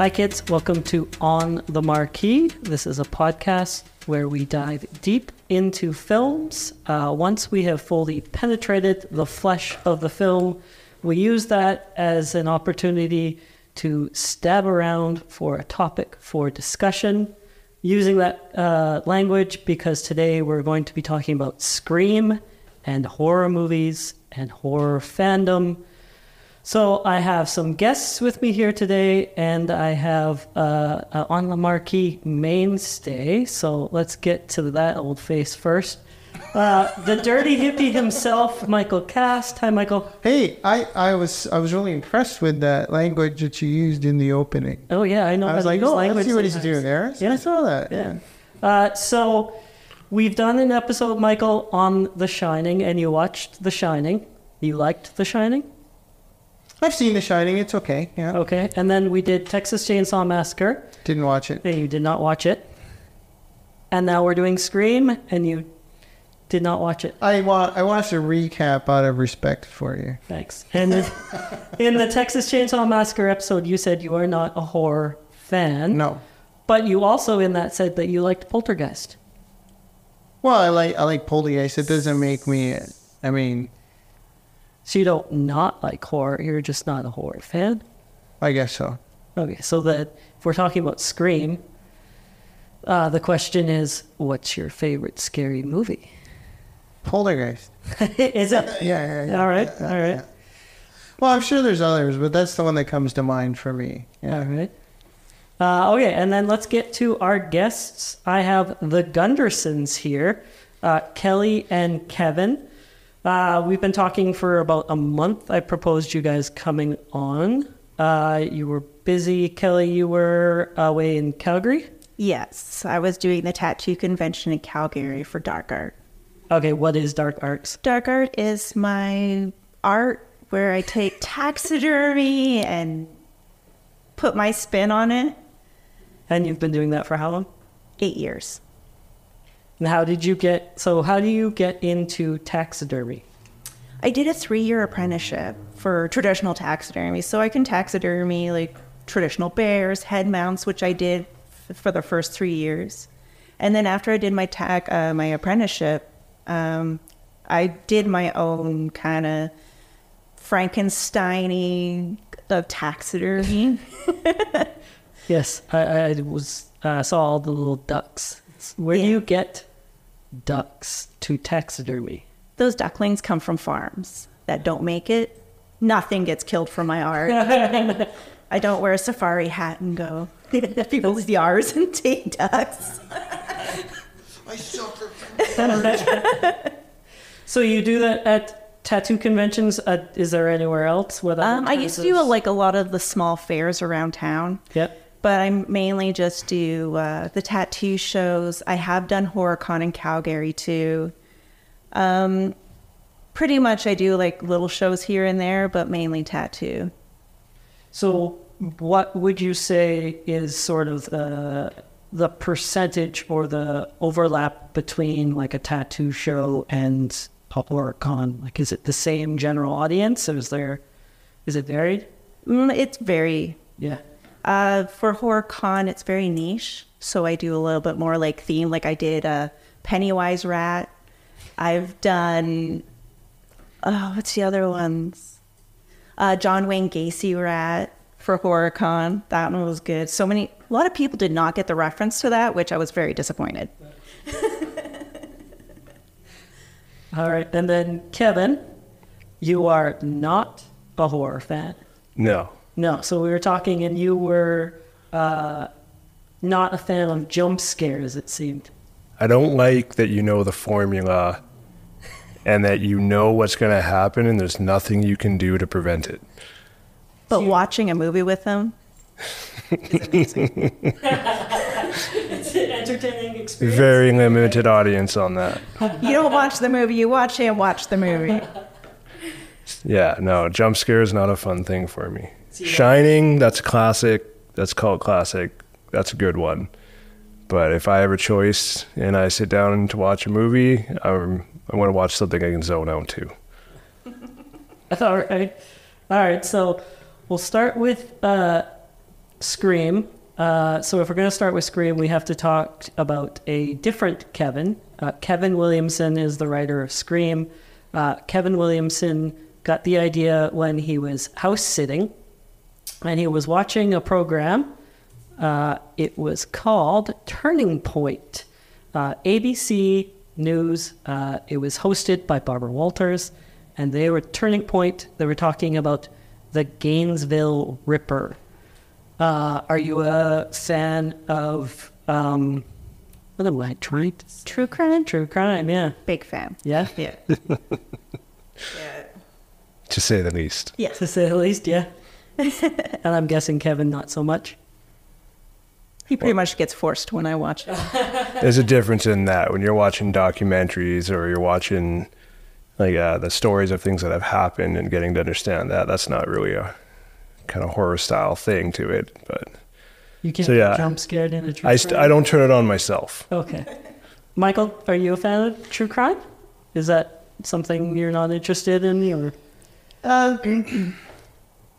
Hi, kids. Welcome to On the Marquee. This is a podcast where we dive deep into films. Uh, once we have fully penetrated the flesh of the film, we use that as an opportunity to stab around for a topic for discussion. Using that uh, language because today we're going to be talking about Scream and horror movies and horror fandom. So I have some guests with me here today, and I have uh, uh, on the marquee mainstay. So let's get to that old face first. Uh, the dirty hippie himself, Michael Cast. Hi, Michael. Hey, I, I was I was really impressed with that language that you used in the opening. Oh yeah, I know. I was like, oh, let's see what he's doing there. Yeah. I saw that. Yeah. Uh, so we've done an episode, Michael, on The Shining, and you watched The Shining. You liked The Shining. I've seen The Shining. It's okay. Yeah. Okay, and then we did Texas Chainsaw Massacre. Didn't watch it. and you did not watch it. And now we're doing Scream, and you did not watch it. I wa- I watched a recap out of respect for you. Thanks. And in, in the Texas Chainsaw Massacre episode, you said you are not a horror fan. No. But you also in that said that you liked Poltergeist. Well, I like I like Poltergeist. It doesn't make me. I mean, So you don't not like horror. You're just not a horror fan. I guess so. Okay, so that if we're talking about Scream, uh, the question is, what's your favorite scary movie? Poltergeist. is it? Yeah. yeah, yeah All right, yeah, all right. yeah. Well, I'm sure there's others, but that's the one that comes to mind for me. Yeah. All right. Uh, okay, and then let's get to our guests. I have the Gundersons here, uh, Kellie and Kevin. Uh, we've been talking for about a month. I proposed you guys coming on. Uh, you were busy. Kellie, you were away in Calgary. Yes, I was doing the tattoo convention in Calgary for dark art. Okay, what is Dark Arts? Dark art is my art where I take taxidermy and put my spin on it. And you've been doing that for how long? Eight years. And how did you get? So, how do you get into taxidermy? I did a three year apprenticeship for traditional taxidermy. So I can taxidermy like traditional bears, head mounts, which I did f- for the first three years. And then after I did my tac, uh, my apprenticeship, um, I did my own kind of Frankenstein of taxidermy. Yes, I, I was uh, saw all the little ducks. Where do you get ducks to taxidermy? Those ducklings come from farms that don't make it. Nothing gets killed for my art. I don't wear a safari hat and go people's yards and take ducks. I suffer. so you do that at tattoo conventions. Uh, is there anywhere else? What Um, I used to do kinds of- like a lot of the small fairs around town, Yep. But I mainly just do uh, the tattoo shows. I have done HorrorCon in Calgary too. Um, pretty much I do like little shows here and there, but mainly tattoo. So what would you say is sort of the the percentage or the overlap between like a tattoo show and a horror? Like, is it the same general audience? Or is there, is it varied? Mm, it's very Yeah. Uh, for HorrorCon, it's very niche, so I do a little bit more like theme. Like I did a Pennywise rat. I've done. Oh, what's the other ones? Uh, John Wayne Gacy rat for HorrorCon. That one was good. So many. A lot of people did not get the reference to that, which I was very disappointed. All right, and then Kevin, you are not a horror fan. No. No, so we were talking, and you were uh, not a fan of jump scares. It seemed. I don't like that you know the formula and that you know what's going to happen and there's nothing you can do to prevent it. But watching a movie with them, It's an entertaining experience. Very limited audience on that. you don't watch the movie, you watch and watch the movie. Yeah, no, jump scare is not a fun thing for me. Shining, that's a classic. That's called classic. That's a good one. But if I have a choice and I sit down to watch a movie, I'm, I want to watch something I can zone out to. All right. All right. So we'll start with uh, Scream. Uh, so if we're going to start with Scream, we have to talk about a different Kevin. Uh, Kevin Williamson is the writer of Scream. Uh, Kevin Williamson got the idea when he was house sitting, and he was watching a program. Uh, it was called Turning Point. Uh, ABC News. Uh, it was hosted by Barbara Walters, and they were Turning Point. They were talking about the Gainesville Ripper. Uh, are you a fan of um, what am I trying to say? True crime? True crime? Yeah, Big fan. yeah, Yeah. To say the least. yes. to say the least. Yeah, and I'm guessing Kevin not so much. He pretty much gets forced when I watch it. There's a difference in that when you're watching documentaries or you're watching like uh, the stories of things that have happened and getting to understand that. That's not really a kind of horror style thing to it. But You can't So, yeah. jump scared in a true I, st- crime. I don't turn it on myself. Okay, Michael, are you a fan of true crime? Is that something you're not interested in, or Uh,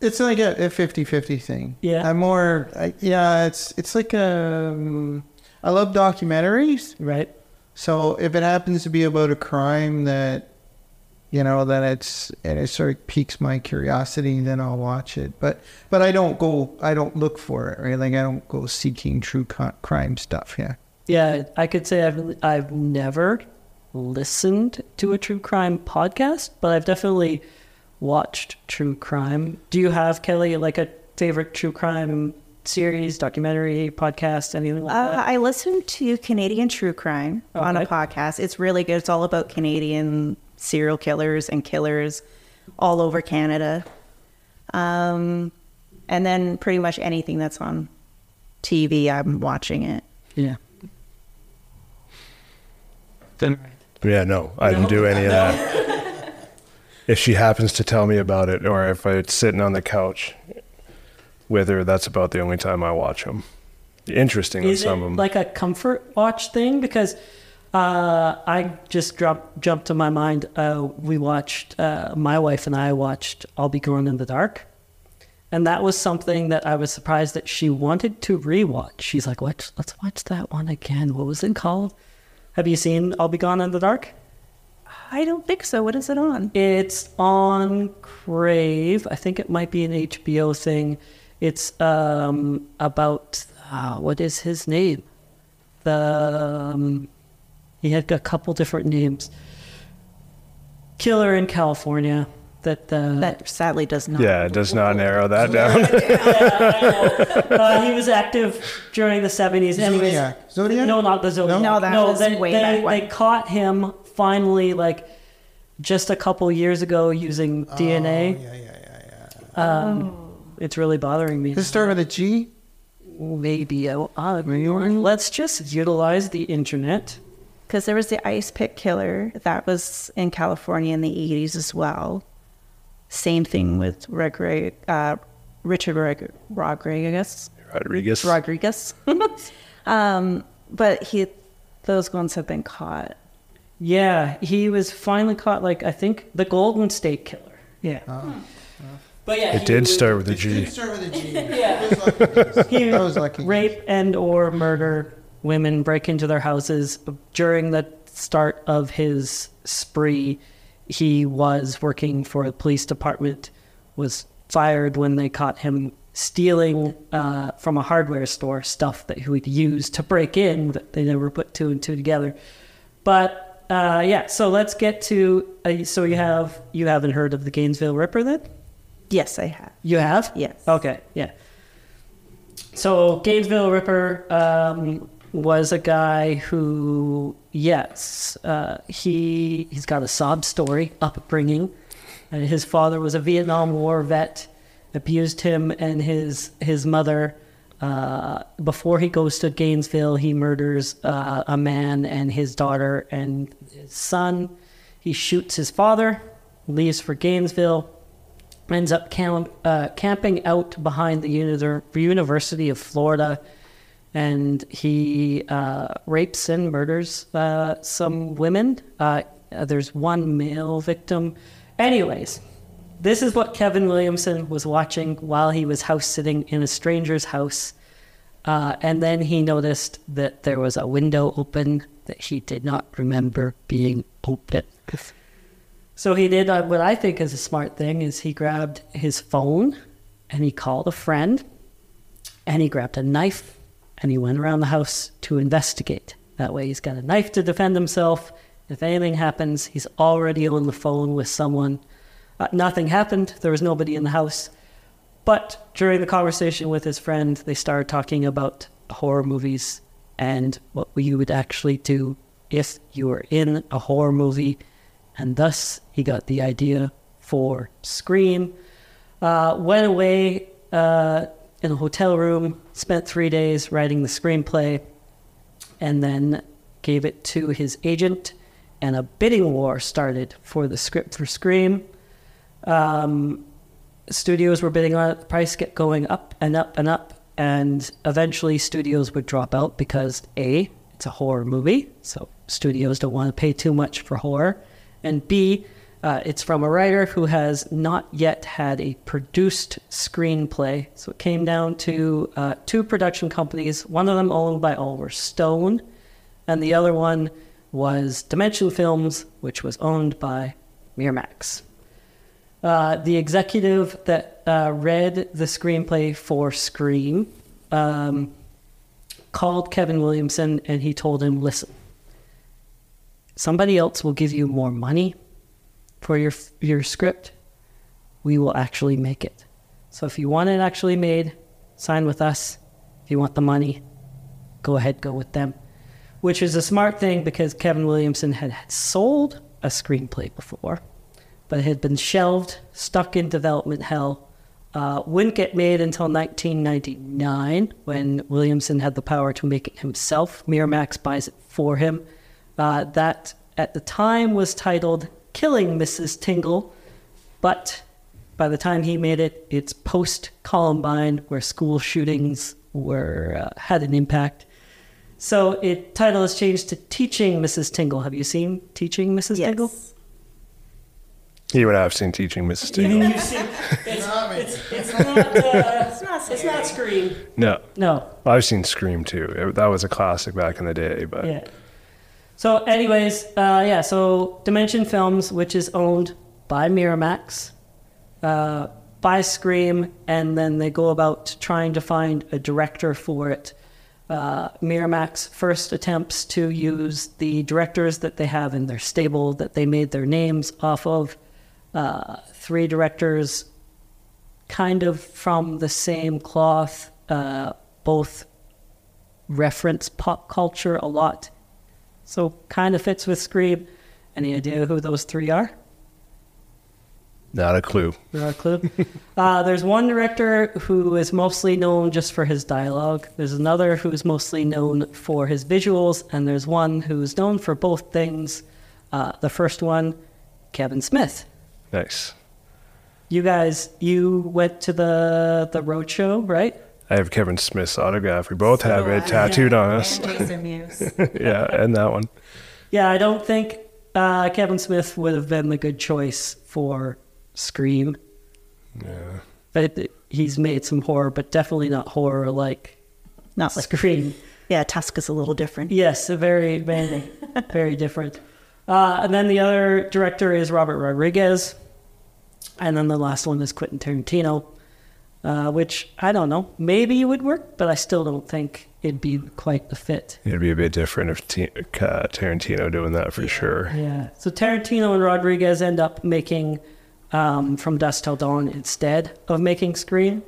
it's like a, a 50-50 thing. Yeah. I'm more. I, yeah, it's it's like um. I love documentaries. right? So if it happens to be about a crime that, you know, that it's and it sort of piques my curiosity, then I'll watch it. But but I don't go. I don't look for it. Right? Like I don't go seeking true co- crime stuff. Yeah. Yeah, I could say I've I've never listened to a true crime podcast, but I've definitely watched true crime. Do you have Kellie like a favorite true crime series, documentary, podcast, anything like Uh, that? I listen to Canadian True Crime on a podcast. It's really good. It's all about Canadian serial killers and killers all over Canada. Um, and then pretty much anything that's on TV, I'm watching it. Yeah. But yeah, no, I didn't do any of that. if she happens to tell me about it, or if it's sitting on the couch with her, that's about the only time I watch them. Interesting with Is some of them. like a comfort watch thing? Because uh, I just dropped, jumped to my mind. Uh, we watched, uh, my wife and I watched I'll Be Gone in the Dark. And that was something that I was surprised that she wanted to rewatch. She's like, "What? Let's watch that one again. What was it called? Have you seen I'll Be Gone in the Dark? I don't think so. What is it on? It's on Crave. I think it might be an HBO thing. It's um, about uh, what is his name? The um, he had a couple different names. Killer in California. That uh, That sadly does not. yeah, it does not narrow that down. uh, he was active during the seventies. Anyways, Zodiac. Zodiac? No, not the Zodiac. No, that was they, way they, back when. they caught him finally, like just a couple years ago, using DNA. Oh, Yeah, yeah, yeah, yeah. Um, It's really bothering me. Does it start with a G? Maybe uh, uh, let's just utilize the internet. Because there was the ice pick killer that was in California in the 80s as well. Same thing with Rodriguez, uh, Richard Rog- Rodriguez. Rodriguez. Rodriguez. um, but he, those ones have been caught. Yeah, he was finally caught. Like I think the Golden State Killer. Yeah. But yeah, It did start with a G. start with a G. Yeah. He was lucky. rape and or murder women, break into their houses. During the start of his spree, he was working for the police department, was fired when they caught him stealing uh, from a hardware store stuff that he would use to break in, but they never put two and two together. But uh, yeah, so let's get to. Uh, so you have you haven't heard of the Gainesville Ripper then? Yes, I have. You have? Yes. Okay, yeah. So Gainesville Ripper um, was a guy who, yes, uh, he he's got a sob story upbringing. Uh, his father was a Vietnam War vet, abused him and his his mother. Uh, before he goes to Gainesville, he murders uh, a man and his daughter and his son. He shoots his father, leaves for Gainesville, ends up camp, uh, camping out behind the uni- University of Florida, and he uh, rapes and murders uh, some women. Uh, there's one male victim. Anyways, this is what Kevin Williamson was watching while he was house sitting in a stranger's house. Uh, and then he noticed that there was a window open that he did not remember being open. So he did uh, what I think is a smart thing is he grabbed his phone and he called a friend and he grabbed a knife and he went around the house to investigate. That way he's got a knife to defend himself. If anything happens, he's already on the phone with someone. Uh, nothing happened. There was nobody in the house. But during the conversation with his friend, they started talking about horror movies and what you would actually do if you were in a horror movie. And thus, he got the idea for Scream. Uh, went away uh, in a hotel room, spent three days writing the screenplay, and then gave it to his agent. And a bidding war started for the script for Scream. Um, studios were bidding on it, the price kept going up and up and up, and eventually studios would drop out because A, it's a horror movie, so studios don't want to pay too much for horror, and B, uh, it's from a writer who has not yet had a produced screenplay. So it came down to uh, two production companies, one of them owned by Oliver Stone, and the other one was Dimension Films, which was owned by Miramax. Uh, the executive that uh, read the screenplay for Scream um, called Kevin Williamson and he told him, listen, somebody else will give you more money for your, your script. We will actually make it. So if you want it actually made, sign with us. If you want the money, go ahead, go with them. Which is a smart thing because Kevin Williamson had, had sold a screenplay before but it had been shelved, stuck in development hell. Uh, wouldn't get made until 1999 when Williamson had the power to make it himself. Miramax buys it for him. Uh, that at the time was titled Killing Mrs. Tingle, but by the time he made it, it's post Columbine, where school shootings were uh, had an impact. So it title is changed to Teaching Mrs. Tingle. Have you seen Teaching Mrs. Yes. Tingle? You and I have seen Teaching Mrs. Tingle. You've seen, it's, it's, it's not, uh, It's not it's not Scream. No, No, I've seen Scream too. It- that was a classic back in the day. But yeah. So, anyways, uh, yeah. So, Dimension Films, which is owned by Miramax, uh, buy Scream, and then they go about trying to find a director for it. Uh, Miramax first attempts to use the directors that they have in their stable that they made their names off of. Uh, three directors, kind of from the same cloth, uh, both reference pop culture a lot. So kind of fits with Scream. Any idea who those three are? not a clue. There are clue. uh, there's one director who is mostly known just for his dialogue. There's another who's mostly known for his visuals, and there's one who's known for both things. Uh, the first one, Kevin Smith. Nice. You guys, you went to the the road show, right? I have Kevin Smith's autograph. We both have it uh, tattooed on us. And Jason yeah, and that one. Yeah, I don't think uh, Kevin Smith would have been the good choice for Scream. Yeah. But he's made some horror, but definitely not horror like Not like Scream. yeah, Tusk is a little different. Yes, a very, very, very different. Uh, and then the other director is Robert Rodriguez. And then the last one is Quentin Tarantino, uh, which I don't know. Maybe it would work, but I still don't think it'd be quite the fit. It'd be a bit different if T- uh, Tarantino doing that for sure. Yeah. So Tarantino and Rodriguez end up making um, From Dusk Till Dawn instead of making Scream.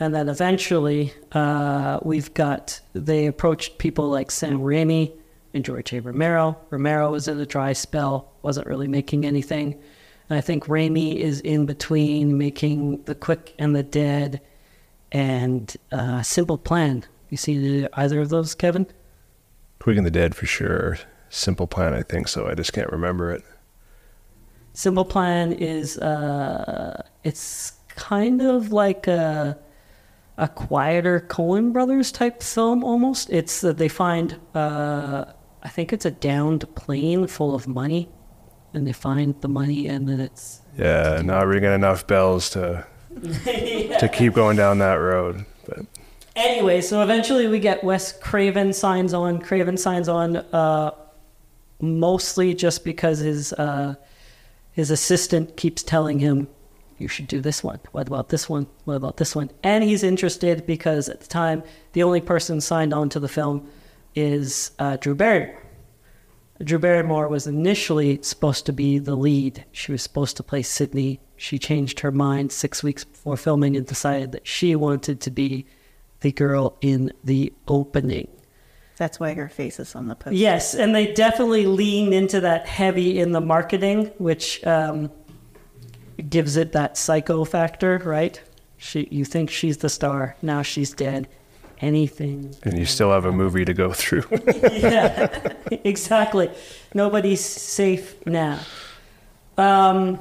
And then eventually, uh, we've got, they approached people like Sam Raimi and George A. Romero. Romero was in a dry spell, wasn't really making anything. And I think Raimi is in between making The Quick and the Dead and uh, Simple Plan. You seen either of those, Kevin? Quick and the Dead for sure. Simple Plan, I think so. I just can't remember it. Simple Plan is uh, it's kind of like a a quieter Coen Brothers type film almost. It's uh, they find uh, I think it's a downed plane full of money, and they find the money, and then it's Yeah, not ringing enough bells to to keep going down that road. But Anyway, so eventually we get Wes Craven signs on. Craven signs on uh, mostly just because his uh, his assistant keeps telling him, "You should do this one. What about this one? What about this one?" And he's interested because at the time the only person signed on to the film is uh, Drew Barrymore. Drew Barrymore was initially supposed to be the lead. She was supposed to play Sidney. She changed her mind six weeks before filming and decided that she wanted to be the girl in the opening. That's why her face is on the poster. Yes, and they definitely leaned into that heavy in the marketing, which um, gives it that psycho factor, right? She, you think she's the star, now she's dead. Anything. and you still have a movie to go through. yeah, exactly. Nobody's safe now. Um,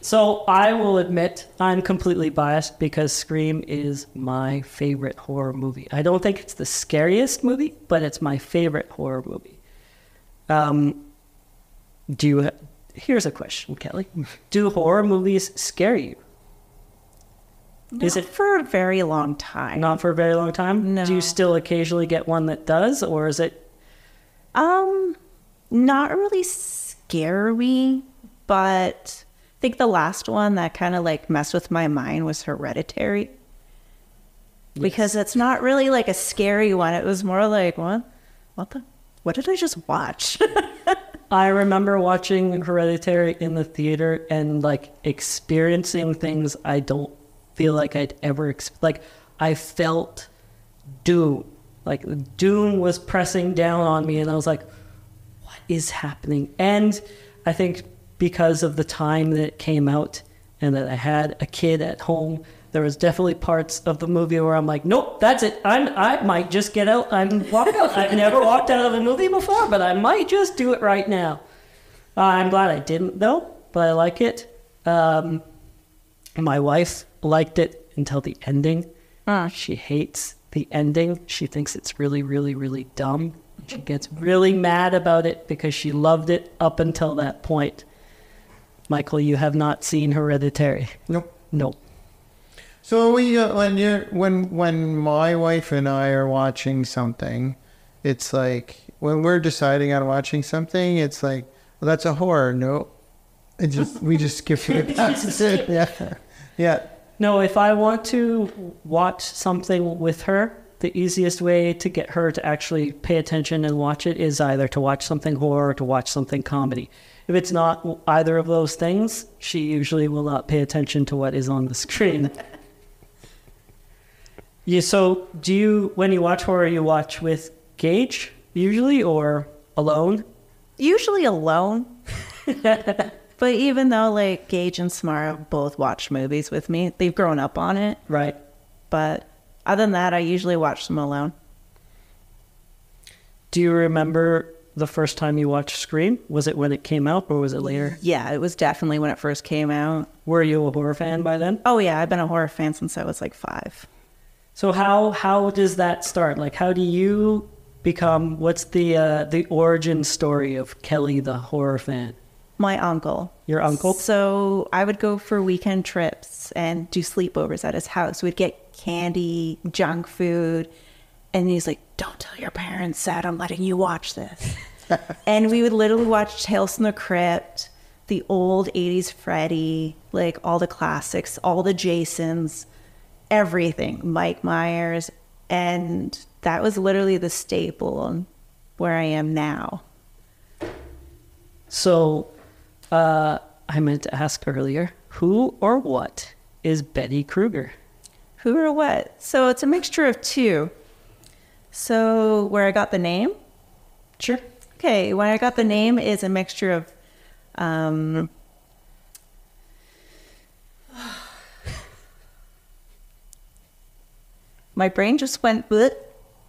so I will admit I'm completely biased because Scream is my favorite horror movie. I don't think it's the scariest movie, but it's my favorite horror movie. Um, do you? Here's a question, Kellie. Do horror movies scare you? Is it for a very long time? not for a very long time? No. Do you still occasionally get one that does, or is it Um, not really scary, but I think the last one that kind of like messed with my mind was Hereditary. Because it's not really like a scary one. It was more like, what? What the? What did I just watch? I remember watching Hereditary in the theater and like experiencing things I don't feel like I'd ever ex- like. I felt doom, like doom was pressing down on me, and I was like, "What is happening?" And I think because of the time that it came out and that I had a kid at home, there was definitely parts of the movie where I'm like, "Nope, that's it. I'm I might just get out and walk out. I've never walked out of a movie before, but I might just do it right now." Uh, I'm glad I didn't though, but I like it. Um, my wife liked it until the ending. Ah. She hates the ending. She thinks it's really, really, really dumb. She gets really mad about it because she loved it up until that point. Michael, you have not seen Hereditary. Nope. No. So we uh, when you are when when my wife and I are watching something, it's like when we're deciding on watching something, it's like well, that's a horror. No, it just we just skip it. That's it. Yeah, yeah. No, if I want to watch something with her, the easiest way to get her to actually pay attention and watch it is either to watch something horror or to watch something comedy. If it's not either of those things, she usually will not pay attention to what is on the screen. yeah, so do you, when you watch horror, you watch with Gage usually or alone? Usually alone. but even though like Gage and Samara both watch movies with me, they've grown up on it. Right. But other than that, I usually watch them alone. Do you remember the first time you watched Scream? Was it when it came out or was it later? Yeah, it was definitely when it first came out. Were you a horror fan by then? Oh yeah, I've been a horror fan since I was like five. So how how does that start? Like how do you become what's the uh, the origin story of Kellie the horror fan? My uncle. Your uncle? So I would go for weekend trips and do sleepovers at his house. We'd get candy, junk food, and he's like, "Don't tell your parents that I'm letting you watch this." and we would literally watch Tales from the Crypt, the old '80s Freddy, like all the classics, all the Jasons, everything, Mike Myers, and that was literally the staple on where I am now. So uh, I meant to ask earlier, who or what is Betty Kruegar? Who or what? So it's a mixture of two. So where I got the name? Sure. Okay, where I got the name is a mixture of um My brain just went bleh.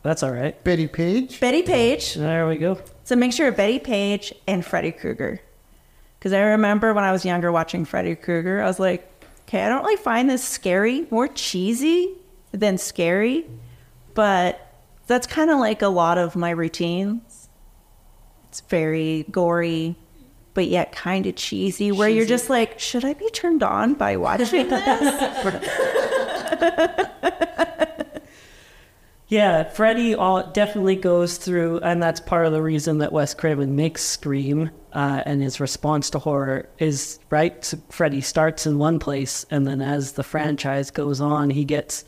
That's all right. Bettie Page. Bettie Page. There we go. It's a mixture of Bettie Page and Freddy Krueger. Because I remember when I was younger watching Freddy Krueger, I was like, okay, I don't really find this scary, more cheesy than scary. But that's kind of like a lot of my routines. It's very gory, but yet kind of cheesy, where you're just like, should I be turned on by watching this? Yeah, Freddy all, definitely goes through, and that's part of the reason that Wes Craven makes Scream uh, and his response to horror is right. So Freddy starts in one place, and then as the franchise goes on, he gets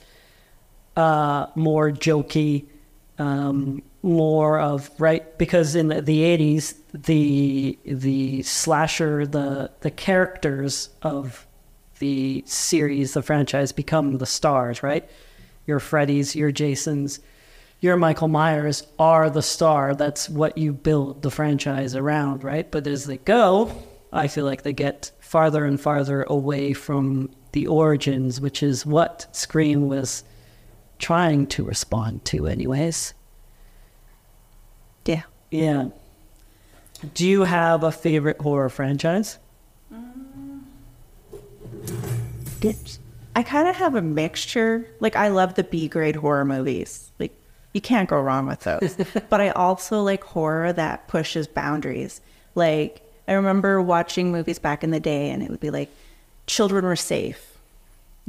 uh, more jokey, um, more of right because in the, the 80s, the the slasher, the the characters of the series, the franchise, become the stars, right? your Freddy's, your Jason's, your Michael Myers are the star. That's what you build the franchise around, right? But as they go, I feel like they get farther and farther away from the origins, which is what Scream was trying to respond to, anyways. yeah. Yeah. Do you have a favorite horror franchise? Mm. I kind of have a mixture. Like I love the B grade horror movies. Like you can't go wrong with those. but I also like horror that pushes boundaries. Like I remember watching movies back in the day and it would be like children were safe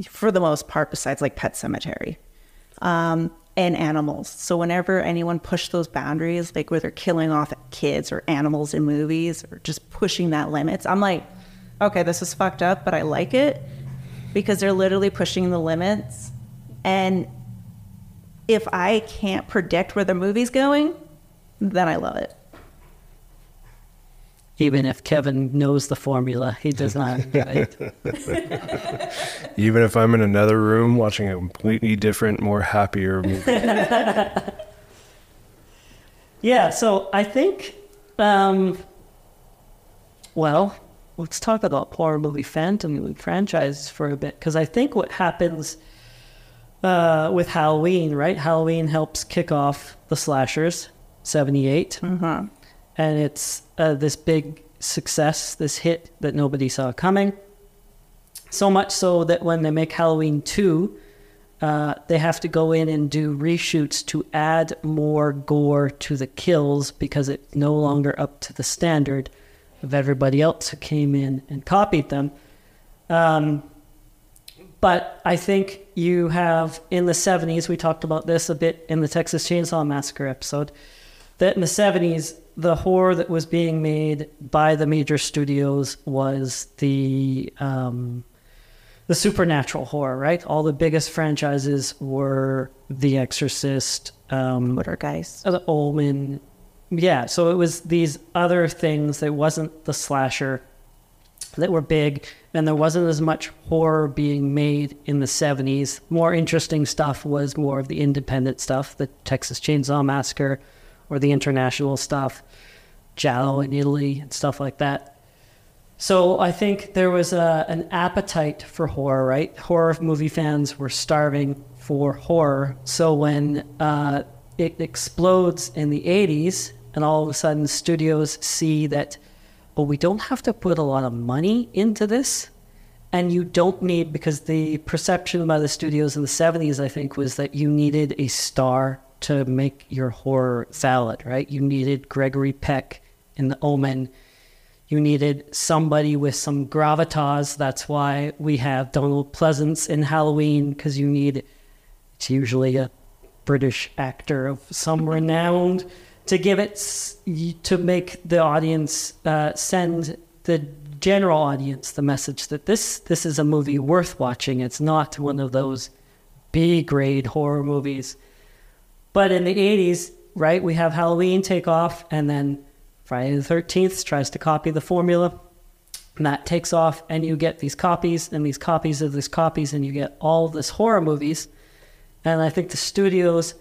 for the most part besides like Pet Sematary. Um and animals. So whenever anyone pushed those boundaries, like where they're killing off kids or animals in movies or just pushing that limits, I'm like, okay, this is fucked up, but I like it because they're literally pushing the limits. And if I can't predict where the movie's going, then I love it. Even if Kevin knows the formula, he does not enjoy. Even if I'm in another room watching a completely different, more happier movie. Yeah, so I think, um, well, let's talk about horror movie fandom movie franchise for a bit because I think what happens uh, with Halloween, right? Halloween helps kick off the slashers, 78. Mm-hmm. And it's uh, this big success, this hit that nobody saw coming. So much so that when they make Halloween 2, uh, they have to go in and do reshoots to add more gore to the kills because it's no longer up to the standard of everybody else who came in and copied them. Um, but I think you have in the 70s, we talked about this a bit in the Texas Chainsaw Massacre episode, that in the 70s, the horror that was being made by the major studios was the um, the supernatural horror, right? All the biggest franchises were The Exorcist, um, What are guys? the Omen. Yeah, so it was these other things that wasn't the slasher that were big, and there wasn't as much horror being made in the 70s. More interesting stuff was more of the independent stuff, the Texas Chainsaw Massacre or the international stuff, Giallo in Italy and stuff like that. So I think there was a, an appetite for horror, right? Horror movie fans were starving for horror. So when uh, it explodes in the 80s, and all of a sudden studios see that, oh, we don't have to put a lot of money into this. And you don't need, because the perception by the studios in the 70s, I think, was that you needed a star to make your horror valid, right? You needed Gregory Peck in The Omen. You needed somebody with some gravitas. That's why we have Donald Pleasence in Halloween, because you need, it's usually a British actor of some renown to give it, to make the audience uh, send the general audience the message that this this is a movie worth watching. It's not one of those B grade horror movies. But in the 80s, right, we have Halloween take off, and then Friday the 13th tries to copy the formula. And that takes off, and you get these copies and these copies of these copies, and you get all this horror movies. And I think the studios,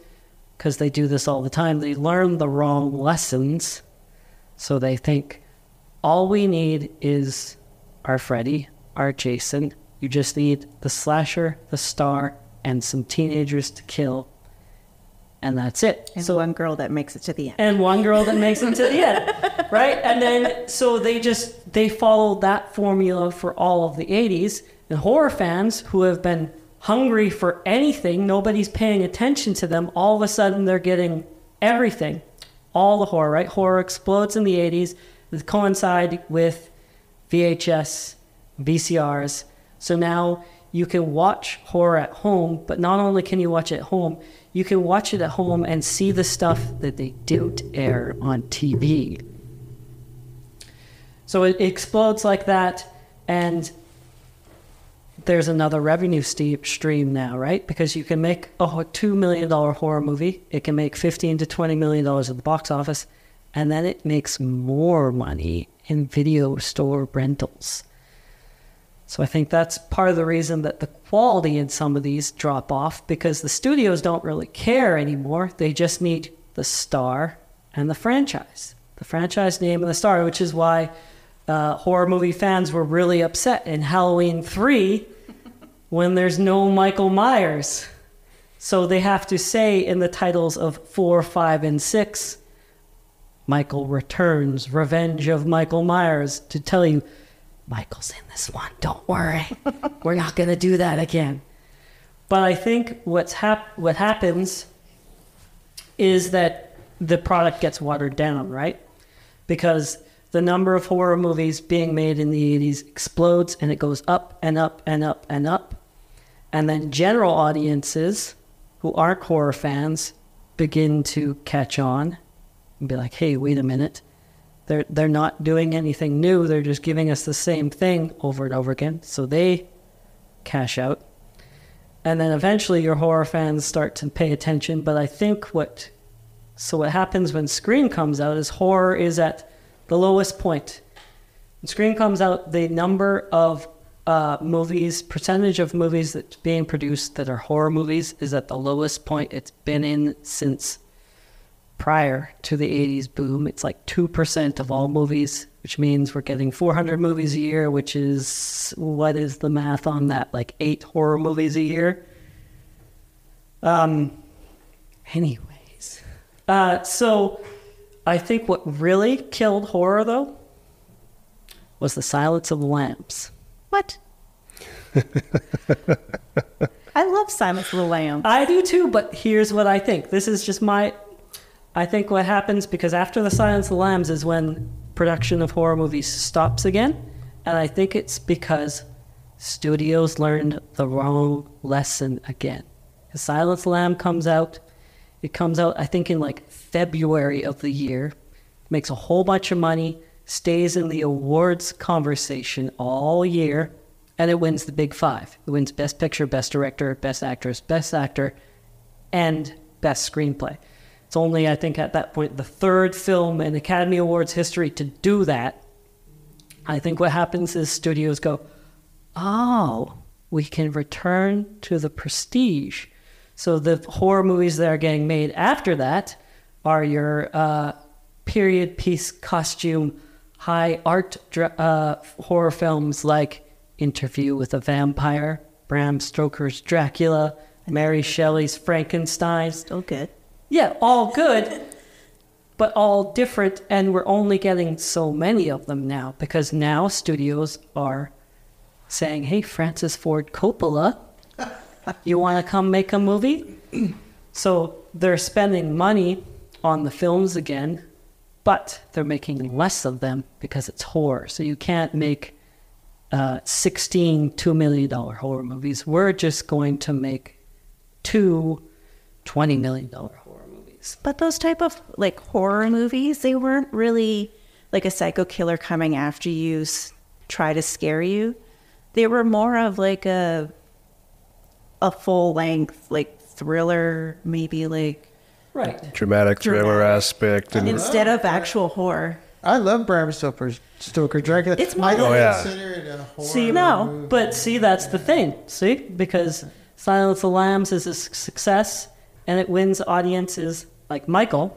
because they do this all the time, they learn the wrong lessons. So they think all we need is our Freddy, our Jason. You just need the slasher, the star, and some teenagers to kill. And that's it. And so one girl that makes it to the end. and one girl that makes it to the end, right? And then so they just they followed that formula for all of the 80s. And horror fans who have been hungry for anything, nobody's paying attention to them. All of a sudden, they're getting everything, all the horror, right? Horror explodes in the 80s, that coincide with VHS, VCRs. So now you can watch horror at home, but not only can you watch it at home, you can watch it at home and see the stuff that they don't air on TV. So it explodes like that, and there's another revenue stream now, right? Because you can make a two million dollar horror movie, it can make fifteen to twenty million dollars at the box office, and then it makes more money in video store rentals. So I think that's part of the reason that the quality in some of these drop off because the studios don't really care anymore. They just need the star and the franchise, the franchise name and the star, which is why uh, horror movie fans were really upset in Halloween 3 when there's no Michael Myers. So they have to say in the titles of 4, 5, and 6, Michael Returns, Revenge of Michael Myers, to tell you, Michael's in this one. Don't worry. We're not going to do that again. But I think what's hap- what happens is that the product gets watered down, right? Because the number of horror movies being made in the 80s explodes and it goes up and up and up and up. And then general audiences who aren't horror fans begin to catch on and be like, hey, wait a minute. They're, they're not doing anything new. They're just giving us the same thing over and over again. So they cash out. And then eventually your horror fans start to pay attention. But I think what so what happens when Scream comes out is horror is at the lowest point. When Scream comes out, the number of uh, movies, percentage of movies that's being produced that are horror movies is at the lowest point it's been in since prior to the 80s boom. It's like 2% of all movies, which means we're getting 400 movies a year, which is what is the math on that? Like eight horror movies a year. Um, anyways, uh, so I think what really killed horror though was the Silence of the Lambs. What? I love Silence of the Lambs. I do too, but here's what I think. This is just my. I think what happens because after the Silence of the Lambs is when production of horror movies stops again, and I think it's because studios learned the wrong lesson again. The Silence of the Lamb comes out. It comes out, I think, in like February of the year. Makes a whole bunch of money. Stays in the awards conversation all year and it wins the big five. It wins Best Picture, Best Director, Best Actress, Best Actor, and Best Screenplay. It's only, I think, at that point, the third film in Academy Awards history to do that. I think what happens is studios go, oh, we can return to the prestige. So the horror movies that are getting made after that are your uh, period piece costume, high art uh, horror films like Interview with a Vampire, Bram Stoker's Dracula, Mary Shelley's Frankenstein. Still good. Yeah, all good, but all different. And we're only getting so many of them now because now studios are saying, hey, Francis Ford Coppola, you want to come make a movie? so they're spending money on the films again, but they're making less of them because it's horror. So you can't make uh, 16 $2 million horror movies. We're just going to make two $20 million horror movies. But those type of like horror movies, they weren't really like a psycho killer coming after you, try to scare you. They were more of like a a full length like thriller, maybe like Right. Dramatic thriller Dramatic. aspect. And instead of actual horror. I love Bram Stoker's Stoker Dracula. It's I don't Oh, yeah. consider it a horror See, No. movie. But see, that's the thing. See, because Silence of the Lambs is a s- success, and it wins audiences like Michael.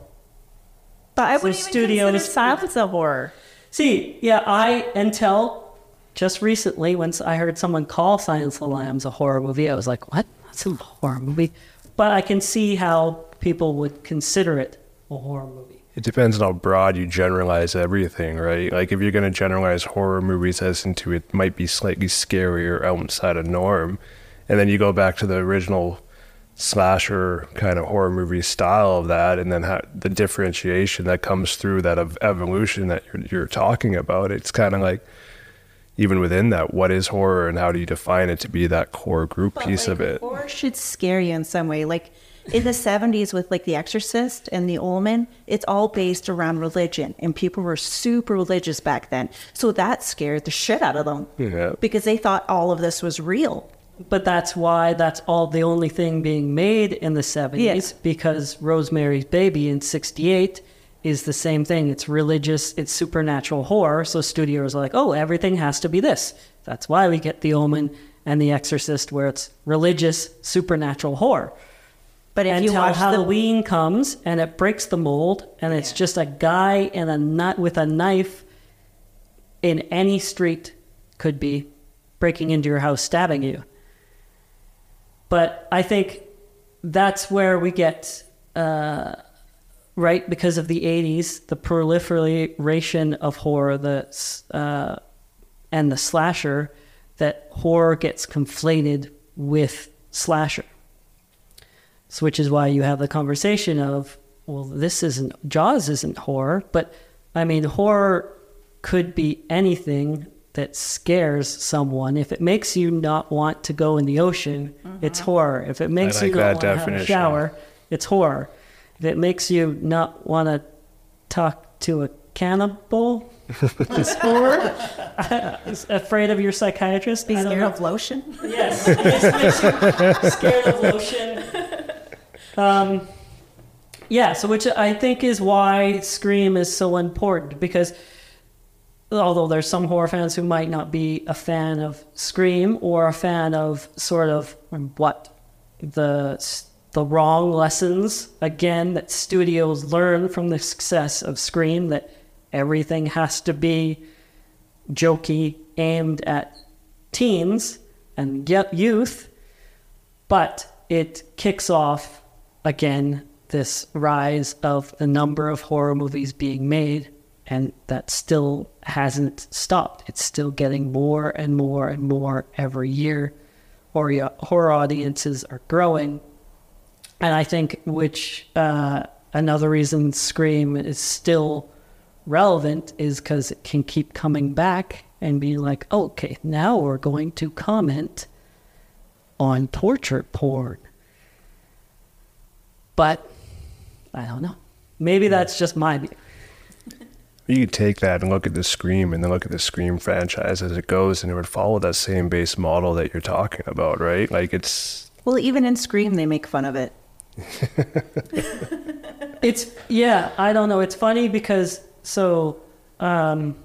But I So wouldn't even studios- consider silence a horror. See, yeah, I until just recently, once I heard someone call Silence of the Lambs a horror movie, I was like, "What? That's a horror movie." But I can see how people would consider it a horror movie. It depends on how broad you generalize everything, right? Like if you're going to generalize horror movies as into it might be slightly scary or outside of norm, and then you go back to the original slasher kind of horror movie style of that, and then ha- the differentiation that comes through that of evolution that you're, you're talking about. It's kind of like even within that, what is horror and how do you define it to be that core group piece like, of it? Horror should scare you in some way. Like in the 70s with like The Exorcist and The Omen, it's all based around religion and people were super religious back then. So that scared the shit out of them Yeah. because they thought all of this was real. But that's why that's all the only thing being made in the 70s Yeah. because Rosemary's Baby in 68 is the same thing. It's religious, it's supernatural horror. So studios are like, oh, everything has to be this. That's why we get The Omen and The Exorcist, where it's religious, supernatural horror. But if Until you watch the Halloween comes and it breaks the mold, and it's just a guy in a nut with a knife in any street could be breaking into your house, stabbing you. But I think that's where we get uh, right because of the '80s, the proliferation of horror, the uh, and the slasher, that horror gets conflated with slasher. So which is why you have the conversation of, well, this isn't Jaws isn't horror, but I mean horror could be anything that scares someone. If it makes you not want to go in the ocean, it's horror. If it makes like you not want to have a shower, it's horror. It makes you not want to talk to a cannibal, horror. Afraid of your psychiatrist. be scared know. of lotion. Yes, it just makes you scared of lotion. Um, yeah, so which I think is why Scream is so important because although there's some horror fans who might not be a fan of Scream or a fan of sort of what the the wrong lessons again that studios learn from the success of Scream that everything has to be jokey aimed at teens and youth but it kicks off again this rise of the number of horror movies being made and that still hasn't stopped. It's still getting more and more and more every year. Horror, horror audiences are growing and i think which uh, another reason scream is still relevant is because it can keep coming back and be like okay now we're going to comment on torture porn. But I don't know. Maybe that's just my view. You could take that and look at the Scream and then look at the Scream franchise as it goes, and it would follow that same base model that you're talking about, right? Like it's Well, even in Scream, they make fun of it. It's yeah, I don't know. It's funny because so um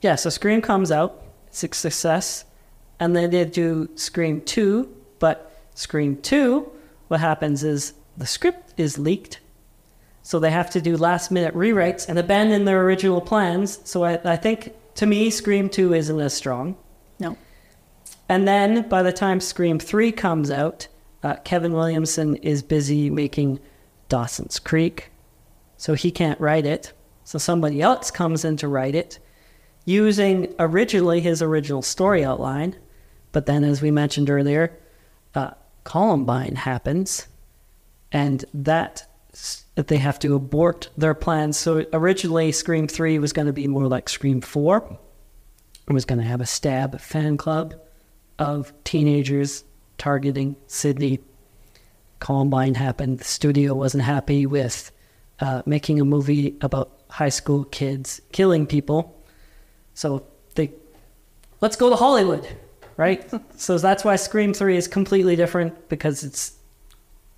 yeah, so Scream comes out, it's a success, and then they do Scream 2, but Scream 2, what happens is the script is leaked. So they have to do last minute rewrites and abandon their original plans. So I, I think to me Scream 2 isn't as strong. No. And then by the time Scream 3 comes out, uh, Kevin Williamson is busy making Dawson's Creek. So he can't write it. So somebody else comes in to write it using originally his original story outline. But then, as we mentioned earlier, uh, Columbine happens. And that that they have to abort their plans. So originally, Scream 3 was going to be more like Scream 4. It was going to have a stab fan club of teenagers targeting Sidney. Columbine happened. The studio wasn't happy with uh, making a movie about high school kids killing people. So they, let's go to Hollywood, right? so that's why Scream 3 is completely different because it's,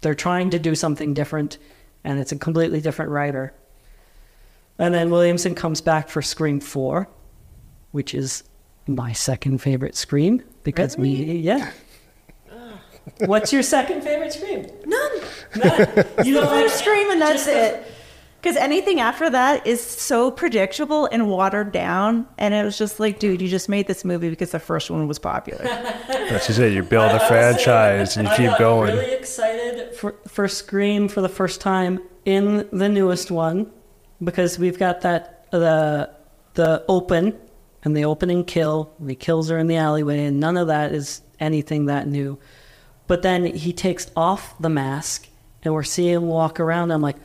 they're trying to do something different and it's a completely different writer. And then Williamson comes back for Scream 4, which is my second favorite Scream because we, yeah. What's your second favorite Scream? None. None. You don't like First Scream, and that's just it. Because anything after that is so predictable and watered down. And it was just like, dude, you just made this movie because the first one was popular. that's just it. You build a franchise saying, and you I keep got going. Really excited for for Scream for the first time in the newest one because we've got that the the open and the opening kill. He kills her in the alleyway, and none of that is anything that new. But then he takes off the mask, and we're seeing him walk around. I'm like,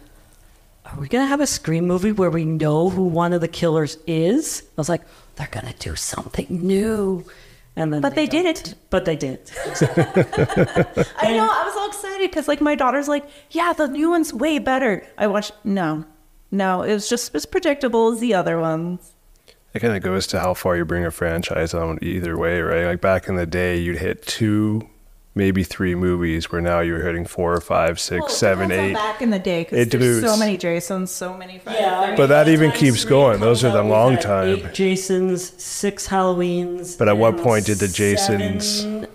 are we gonna have a Scream movie where we know who one of the killers is? I was like, they're gonna do something new. And then But they did don't. it. But they did. I know. I was all excited because like my daughter's like, yeah, the new one's way better. I watched. No, no, it was just as predictable as the other ones. It kind of goes to how far you bring a franchise on either way, right? Like back in the day, you'd hit two, maybe three movies, where now you're hitting four or five, six, seven, eight. Back in the day, because It there's so many Jasons, so many. Fridays. Yeah, But that even keeps going. Those are the long time. Eight Jasons, six Halloweens. But at what and point did the Jasons- seven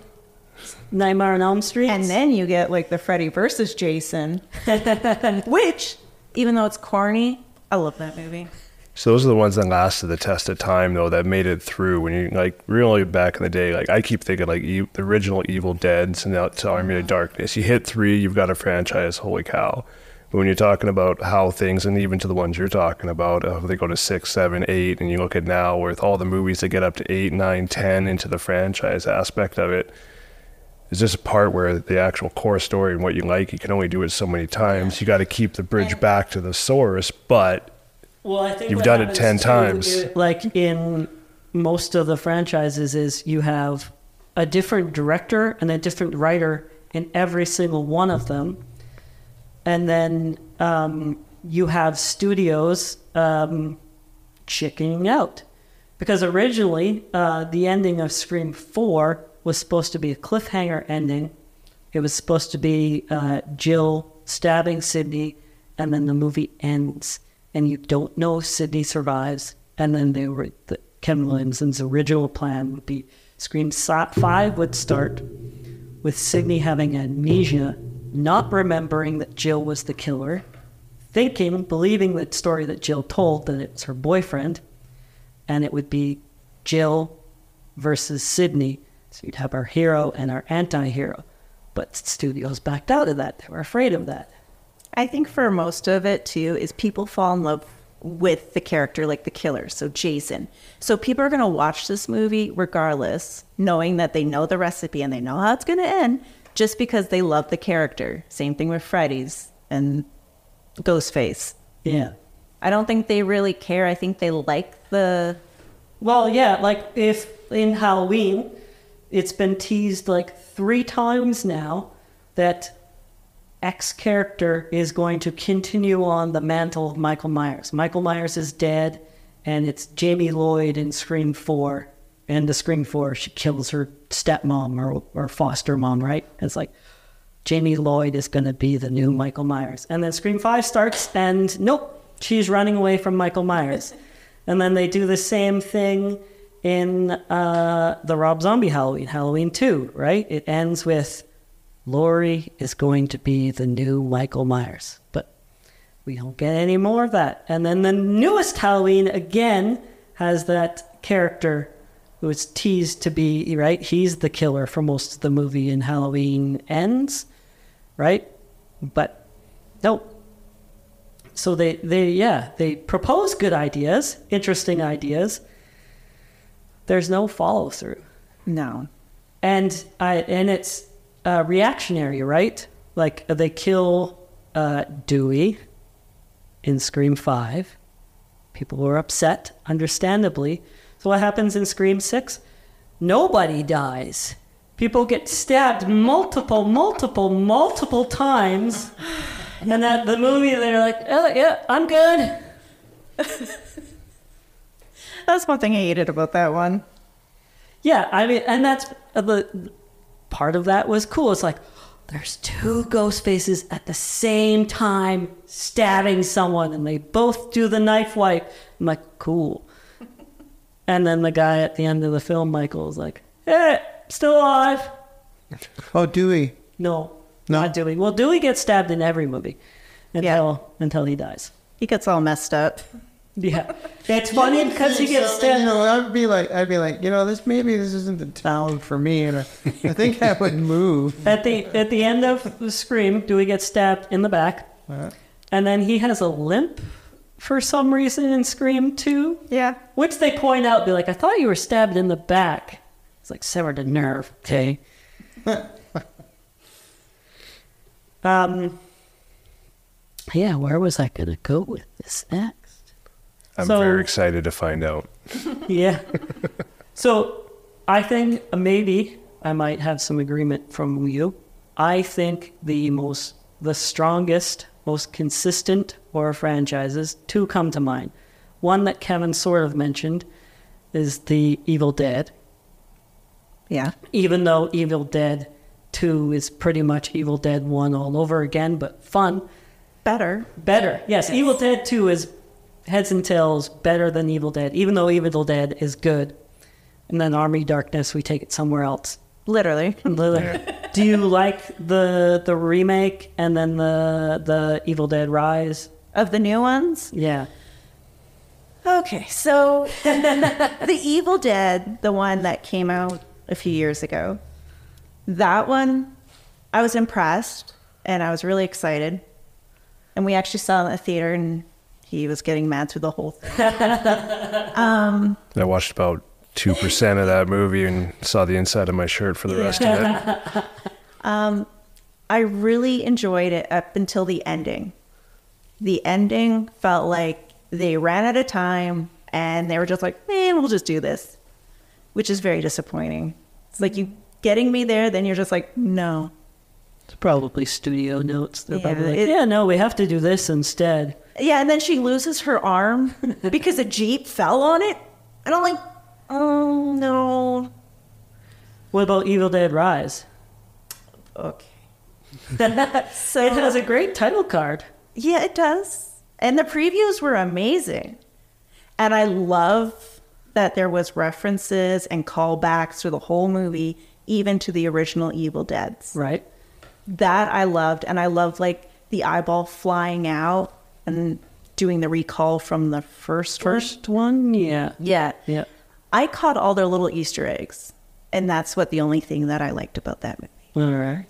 Nightmare on Elm Street? And then you get like the Freddy versus Jason, which, even though it's corny, I love that movie. So those are the ones that lasted the test of time, though, that made it through. When you like really back in the day, like I keep thinking like e- the original Evil Dead's and now to Army of Darkness. You hit three, you've got a franchise. Holy cow! But when you're talking about how things, and even to the ones you're talking about, uh, they go to six, seven, eight, and you look at now with all the movies that get up to eight, nine, ten into the franchise aspect of it. Is this a part where the actual core story and what you like, you can only do it so many times. You got to keep the bridge back to the source, but Well, I think You've done it 10 too times. is, like in most of the franchises, is you have a different director and a different writer in every single one of them, and then um, you have studios um, chickening out because originally uh, the ending of Scream Four was supposed to be a cliffhanger ending. It was supposed to be uh, Jill stabbing Sidney, and then the movie ends, and you don't know if Sidney survives. And then they were the, Kevin Williamson's original plan would be Scream Five would start with Sidney having amnesia, not remembering that Jill was the killer, thinking, believing the story that Jill told that it was her boyfriend, and it would be Jill versus Sidney. So you'd have our hero and our anti-hero. But studios backed out of that. They were afraid of that. I think for most of it too is people fall in love with the character like the killer, so Jason. So people are going to watch this movie regardless, knowing that they know the recipe and they know how it's going to end just because they love the character. Same thing with Freddy's and Ghostface. Yeah. I don't think they really care. I think they like the Well, yeah, like if in Halloween, it's been teased like three times now that X character is going to continue on the mantle of Michael Myers. Michael Myers is dead, and it's Jamie Lloyd in Scream 4. And the Scream 4, she kills her stepmom or, or foster mom, right? It's like Jamie Lloyd is going to be the new Michael Myers. And then Scream 5 starts, and nope, she's running away from Michael Myers. and then they do the same thing in uh, the Rob Zombie Halloween, Halloween 2, right? It ends with Laurie is going to be the new Michael Myers. But we don't get any more of that. And then the newest Halloween again has that character who is teased to be, right? He's the killer for most of the movie and Halloween ends, right? But nope. So they, they yeah, they propose good ideas, interesting ideas. There's no follow through no. and I and it's uh, reactionary, right? Like they kill uh, Dewey in Scream Five. People were upset, understandably. So what happens in Scream Six? Nobody dies. People get stabbed multiple, multiple, multiple times, and at the movie they're like, "Oh yeah, I'm good." That's one thing I hated about that one. Yeah, I mean, and that's uh, the part of that was cool. It's like there's two ghost faces at the same time stabbing someone, and they both do the knife wipe. I'm like, cool. And then the guy at the end of the film, Michael, is like, "Hey, still alive." Oh, Dewey. No, No? not Dewey. Well, Dewey gets stabbed in every movie until until he dies. He gets all messed up. Yeah, it's funny because he gets You know, I'd be like, I'd be like, you know, this maybe this isn't the town for me, and I, I think I would move. At the at the end of the scream, Dewey gets stabbed in the back, Uh, and then he has a limp for some reason in Scream 2, Yeah. which they point out, be like, I thought you were stabbed in the back. It's like severed a nerve, okay? Um, yeah, where was I going to go with this next? I'm So- very excited to find out. Yeah. so I think uh, maybe I might have some agreement from you. I think the most, the strongest, most consistent horror franchises, two come to mind. One that Kevin sort of mentioned is the Evil Dead. Yeah. Even though Evil Dead 2 is pretty much Evil Dead 1 all over again, but fun. Better. Better. Yes, Evil Dead 2 is heads and tails better than Evil Dead, even though Evil Dead is good. And then Army Darkness, we take it somewhere else. Literally. Literally. Do you like the the remake and then the the Evil Dead Rise? Of the new ones? Yeah. Okay, so the Evil Dead, the one that came out a few years ago, that one, I was impressed and I was really excited. And we actually saw it in the theater, and he was getting mad through the whole thing. Um, I watched about two percent of that movie and saw the inside of my shirt for the rest of it. Um, I really enjoyed it up until the ending. The ending felt like they ran out of time and they were just like, man, we'll just do this, which is very disappointing. It's like you getting me there, then you're just like, no. It's probably studio notes. They're Yeah, probably like, it- yeah, no, we have to do this instead. Yeah, and then she loses her arm because a Jeep fell on it. And I'm like, oh, no. What about Evil Dead Rise? Okay. so it has a great title card. yeah, it does. And the previews were amazing. And I love that there was references and callbacks through the whole movie, even to the original Evil Deads. Right. That I loved. And I loved, like, the eyeball flying out and doing the recall from the first one. First one, yeah. Yeah. Yeah. I caught all their little Easter eggs. And that's what the only thing that I liked about that movie. All right.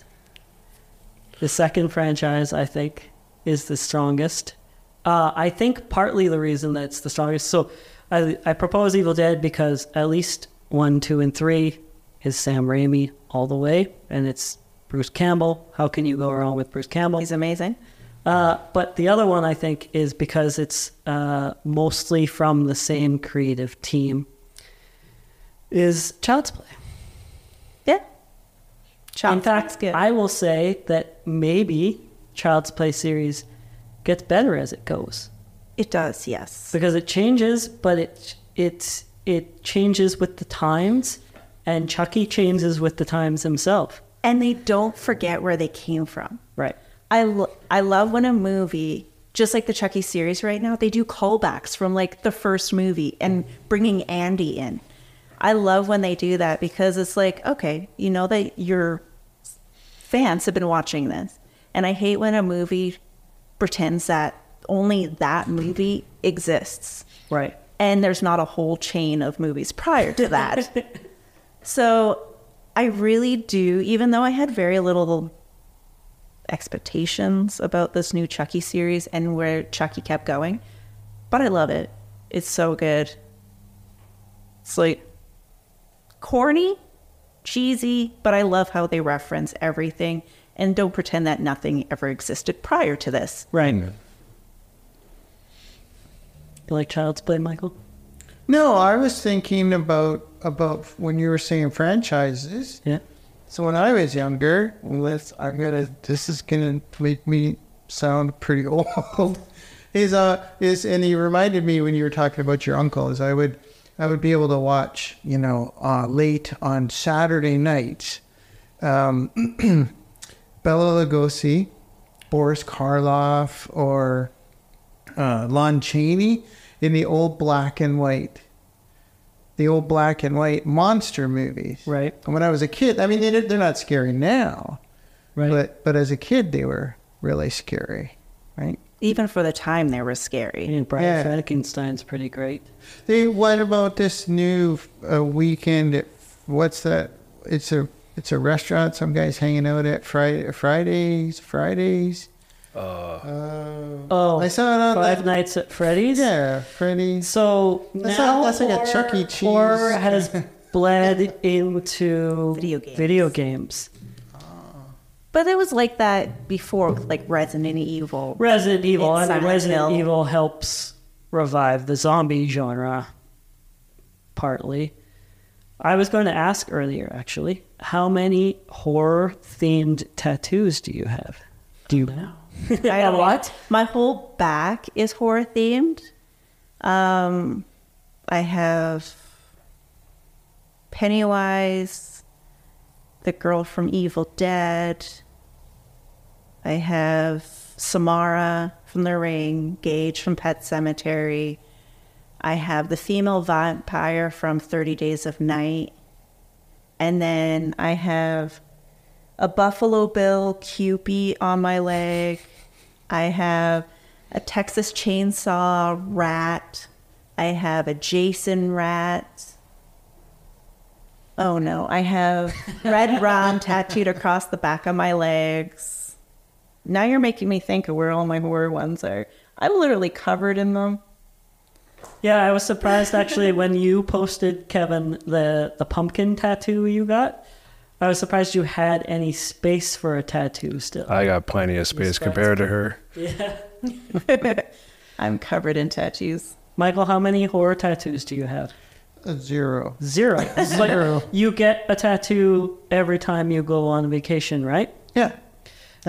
The second franchise, I think, is the strongest. Uh, I think partly the reason that it's the strongest. So I, I propose Evil Dead because at least one, two, and three is Sam Raimi all the way, and it's Bruce Campbell. How can you go wrong with Bruce Campbell? He's amazing. Uh, but the other one, I think, is because it's uh, mostly from the same creative team. Is Child's Play. Yeah. In Child's fact, Play's good. I will say that maybe Child's Play series gets better as it goes it does, yes. because it changes, but it it it changes with the times, and Chucky changes with the times himself. And they don't forget where they came from. I, lo- I love when a movie, just like the Chucky series right now, they do callbacks from like the first movie and bringing Andy in. I love when they do that because it's like, okay, you know that your fans have been watching this. And I hate when a movie pretends that only that movie exists Right. and there's not a whole chain of movies prior to that. so I really do, even though I had very little expectations about this new Chucky series and where Chucky kept going, but I love it. It's so good. It's like corny, cheesy, but I love how they reference everything and don't pretend that nothing ever existed prior to this. Right. You like Child's Play, Michael? No, I was thinking about about when you were saying franchises. Yeah. So when I was younger, let's I'm gonna this is gonna make me sound pretty old. is uh is and he reminded me when you were talking about your uncle is I would I would be able to watch you know uh, late on Saturday nights, um, Bela Lugosi, Boris Karloff, or uh, Lon Chaney in the old black and white, the old black and white monster movies. Right. And when I was a kid, I mean, they, they're not scary now, Right. but but as a kid, they were really scary, right? Even for the time, they were scary. and Brian Yeah. Frankenstein's pretty great. They what about this new uh, weekend? At, what's that? It's a it's a restaurant. Some guys hanging out at Friday Fridays Fridays. Uh, Oh, I saw it on Five the, Nights at Freddy's. yeah Freddy's. So That's now like- that's like a horror- Chuck E. Cheese. Horror has bled into Video games. Video games. But it was like that before, like Resident Evil. Resident Evil, It's and Silent Resident Hill. Evil helps revive the zombie genre, partly. I was going to ask earlier, actually, how many horror themed tattoos do you have? Do you know? I A don't- lot? My whole back is horror themed. Um, I have Pennywise, the girl from Evil Dead. I have Samara from The Ring, Gage from Pet Sematary. I have the female vampire from 30 Days of Night. And then I have a Buffalo Bill Cupid on my leg. I have a Texas Chainsaw rat. I have a Jason rat. Oh no, I have Red Ron tattooed across the back of my legs. Now you're making me think of where all my horror ones are. I'm literally covered in them. Yeah, I was surprised actually when you posted Kevin the the pumpkin tattoo you got. I was surprised you had any space for a tattoo still. I got plenty of space compared to her. yeah. I'm covered in tattoos. Michael, how many horror tattoos do you have? A zero. Zero. But you get a tattoo every time you go on vacation, right? Yeah.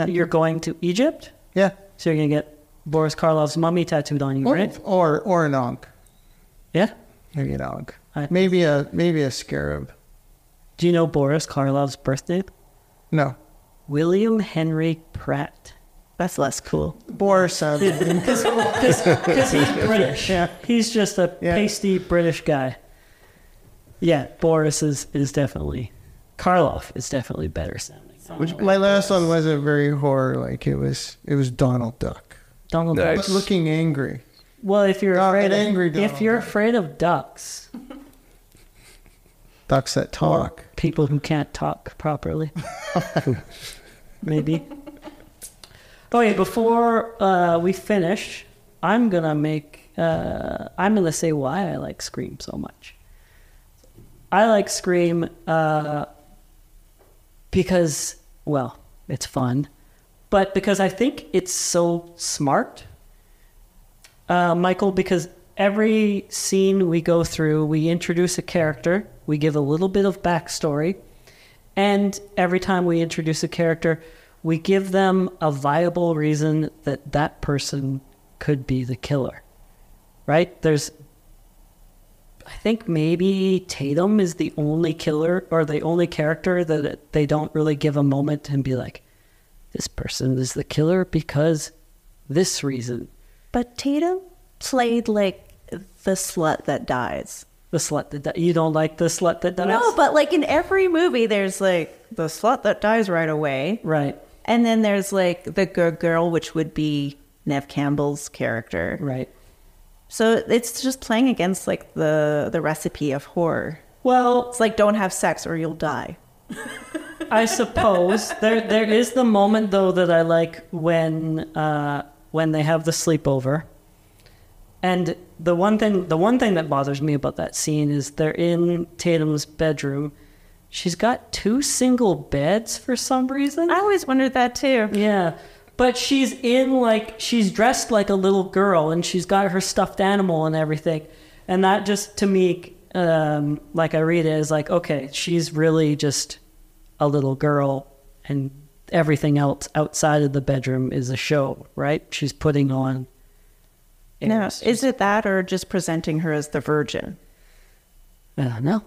You're going to Egypt, Yeah. so you're gonna get Boris Karloff's mummy tattooed on you, Or right? or, or an ankh. Yeah. Maybe an ankh. I- Maybe a maybe a scarab. Do you know Boris Karloff's birthday? No. William Henry Pratt. That's less cool. Boris um, sounds Because he's British. Yeah. He's just a Yeah. pasty British guy. Yeah, Boris is, is definitely. Karloff is definitely better sounding. Which my last one wasn't very horror like it was it was Donald Duck. Donald Nice. Duck. Looking angry. Well, if you're Not afraid an of, angry if you're Duck. afraid of ducks, Ducks that talk. people who can't talk properly, maybe. Oh Okay, before uh, we finish, I'm gonna make. Uh, I'm gonna say why I like Scream so much. I like Scream uh, because, well, it's fun, but because I think it's so smart. Uh, Michael, because every scene we go through, we introduce a character, we give a little bit of backstory, and every time we introduce a character, we give them a viable reason that that person could be the killer. Right? There's I think maybe Tatum is the only killer or the only character that they don't really give a moment and be like, this person is the killer because this reason. But Tatum played like the slut that dies. The slut that di- you don't like the slut that dies. No, but like in every movie, there's like the slut that dies right away. right, And then there's like the good girl, which would be Neve Campbell's character. right. So it's just playing against like the the recipe of horror. Well, It's like don't have sex or you'll die. I suppose there there is the moment though that I like when uh, when they have the sleepover. And the one thing the one thing that bothers me about that scene is they're in Tatum's bedroom. She's got two single beds for some reason. I always wondered that too. Yeah. But she's in like she's dressed like a little girl and she's got her stuffed animal and everything. And that just to me um like I read it is like okay, she's really just a little girl and everything else outside of the bedroom is a show, right? She's putting on No, airs. is it that or just presenting her as the virgin? Uh, I don't.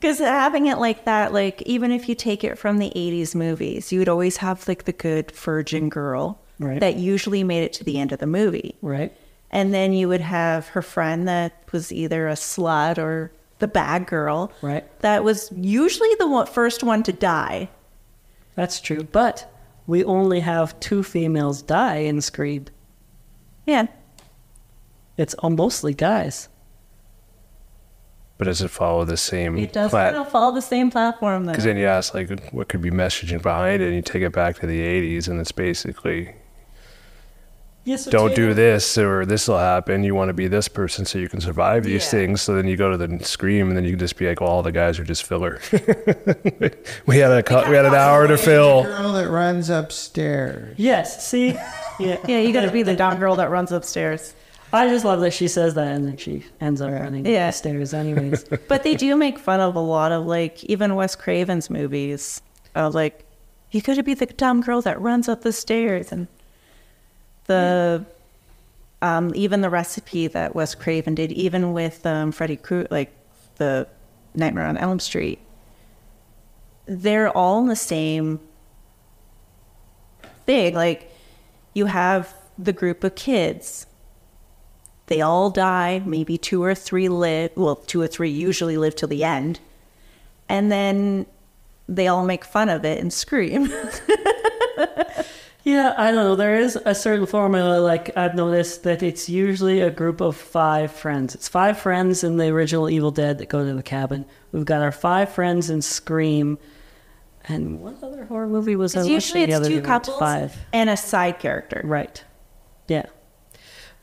Because having it like that, like even if you take it from the 80s movies, you would always have like the good virgin girl Right. that usually made it to the end of the movie. Right? And then you would have her friend that was either a slut or the bad girl. Right. That was usually the one, first one to die. That's true. But we only have two females die in Scream. Yeah. It's all mostly guys. But does it follow the same It does plat- kind of follow the same platform though. Because then you ask like what could be messaging behind it, and you take it back to the '80s, and it's basically Yes, so don't do this or this will happen. You want to be this person so you can survive these Yeah. things. So then you go to the scream and then you can just be like, well, all the guys are just filler. we had a cou- we had an hour to fill. The Girl that runs upstairs. Yes. See. Yeah. Yeah, you got to be the dumb girl that runs upstairs. I just love that she says that and then she ends up running Yeah. the stairs anyways. But they do make fun of a lot of like even Wes Craven's movies. Of like, you got to be the dumb girl that runs up the stairs, and the um, even the recipe that Wes Craven did, even with um, Freddy Krueger, like the Nightmare on Elm Street, they're all in the same thing. Like, you have the group of kids. They all die maybe two or three live well two or three usually live till the end. And then they all make fun of it and scream Yeah, I don't know. There is a certain formula. Like I've noticed that it's usually a group of five friends. It's five friends in the original Evil Dead that go to the cabin. We've got our five friends in Scream, and what other horror movie was I watching usually the it's two couples Five, and a side character right? Yeah,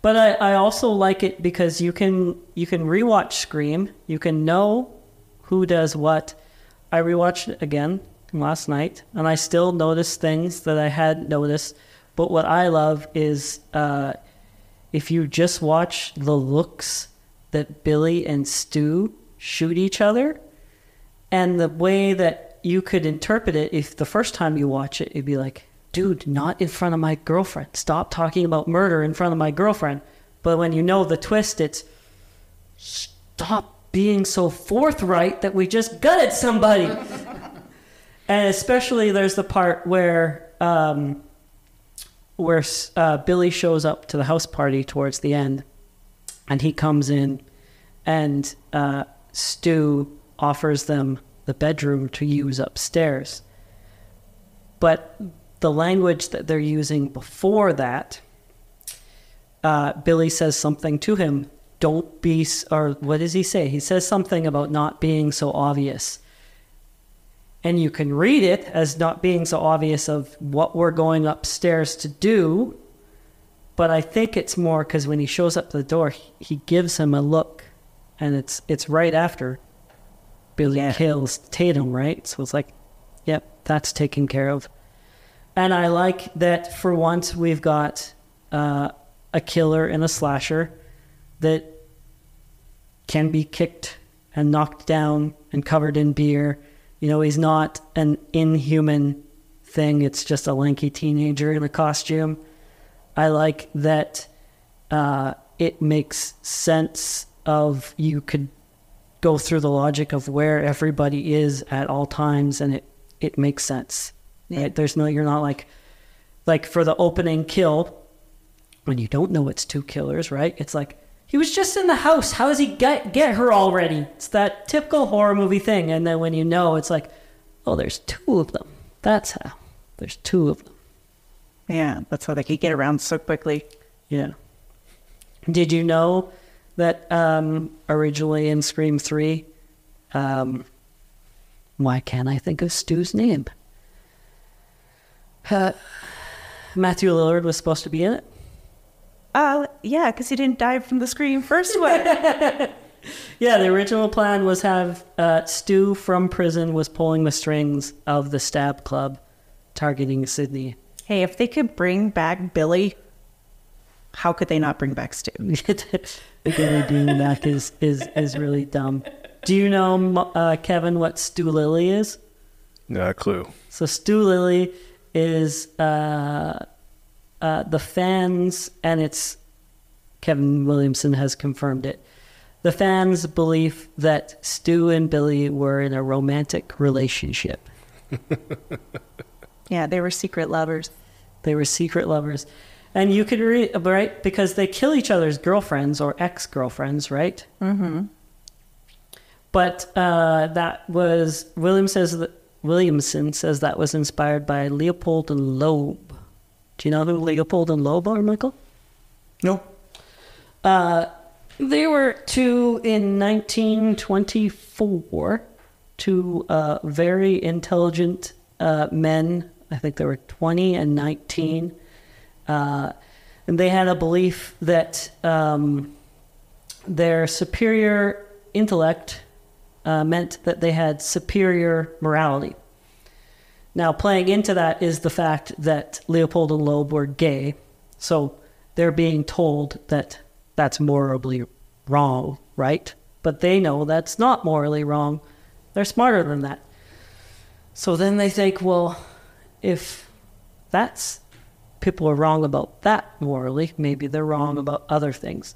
but I, I also like it because you can you can rewatch Scream. You can know who does what. I rewatched it again last night, and I still notice things that I had noticed. But what I love is uh, if you just watch the looks that Billy and Stu shoot each other, and the way that you could interpret it, if the first time you watch it, it'd be like, dude, not in front of my girlfriend. Stop talking about murder in front of my girlfriend. But when you know the twist, it's stop being so forthright that we just gutted somebody. and especially there's the part where um, where uh, Billy shows up to the house party towards the end, and he comes in, and uh, Stu offers them the bedroom to use upstairs. But the language that they're using before that, uh, Billy says something to him. Don't be, or what does he say? He says something about not being so obvious. And you can read it as not being so obvious of what we're going upstairs to do. But I think it's more because when he shows up the door, he, he gives him a look, and it's it's right after Billy kills Tatum, right? So it's like, yep, that's taken care of. And I like that for once we've got uh, a killer and a slasher that can be kicked and knocked down and covered in beer. You know, he's not an inhuman thing, it's just a lanky teenager in a costume. I like that uh, it makes sense of you could go through the logic of where everybody is at all times and it, it makes sense. Right? There's no you're not like like for the opening kill when you don't know it's two killers, right? It's like he was just in the house. How does he get get her already? It's that typical horror movie thing. And then when you know, it's like, oh, there's two of them. That's how. There's two of them. yeah that's how they could get around so quickly Yeah. Did you know that um, originally in Scream 3, um, why can't I think of Stu's name? Uh, Matthew Lillard was supposed to be in it. Uh yeah because he didn't die from the scream first one Yeah, the original plan was have uh, Stu from prison was pulling the strings of the stab club targeting Sidney. hey if they could bring back billy how could they not bring back stu the Billy Dean back is, is, is really dumb. Do you know, uh, Kevin, what Stu Lily is? No clue. So Stu Lily is uh, uh, the fans, and it's Kevin Williamson has confirmed it. The fans' belief that Stu and Billy were in a romantic relationship. yeah they were secret lovers They were secret lovers. And you could read, right? Because they kill each other's girlfriends or ex girlfriends, right? Mm-hmm. But uh, that was, William says that, Williamson says that was inspired by Leopold and Loeb. Do you know who Leopold and Loeb are, Michael? No. Uh, they were two in 1924, two uh, very intelligent uh, men. I think they were 20 and 19. Uh, and they had a belief that um, their superior intellect uh, meant that they had superior morality. Now, playing into that is the fact that Leopold and Loeb were gay, so they're being told that that's morally wrong, right? But they know that's not morally wrong. They're smarter than that. So then they think, well, if that's people are wrong about that morally, maybe they're wrong about other things.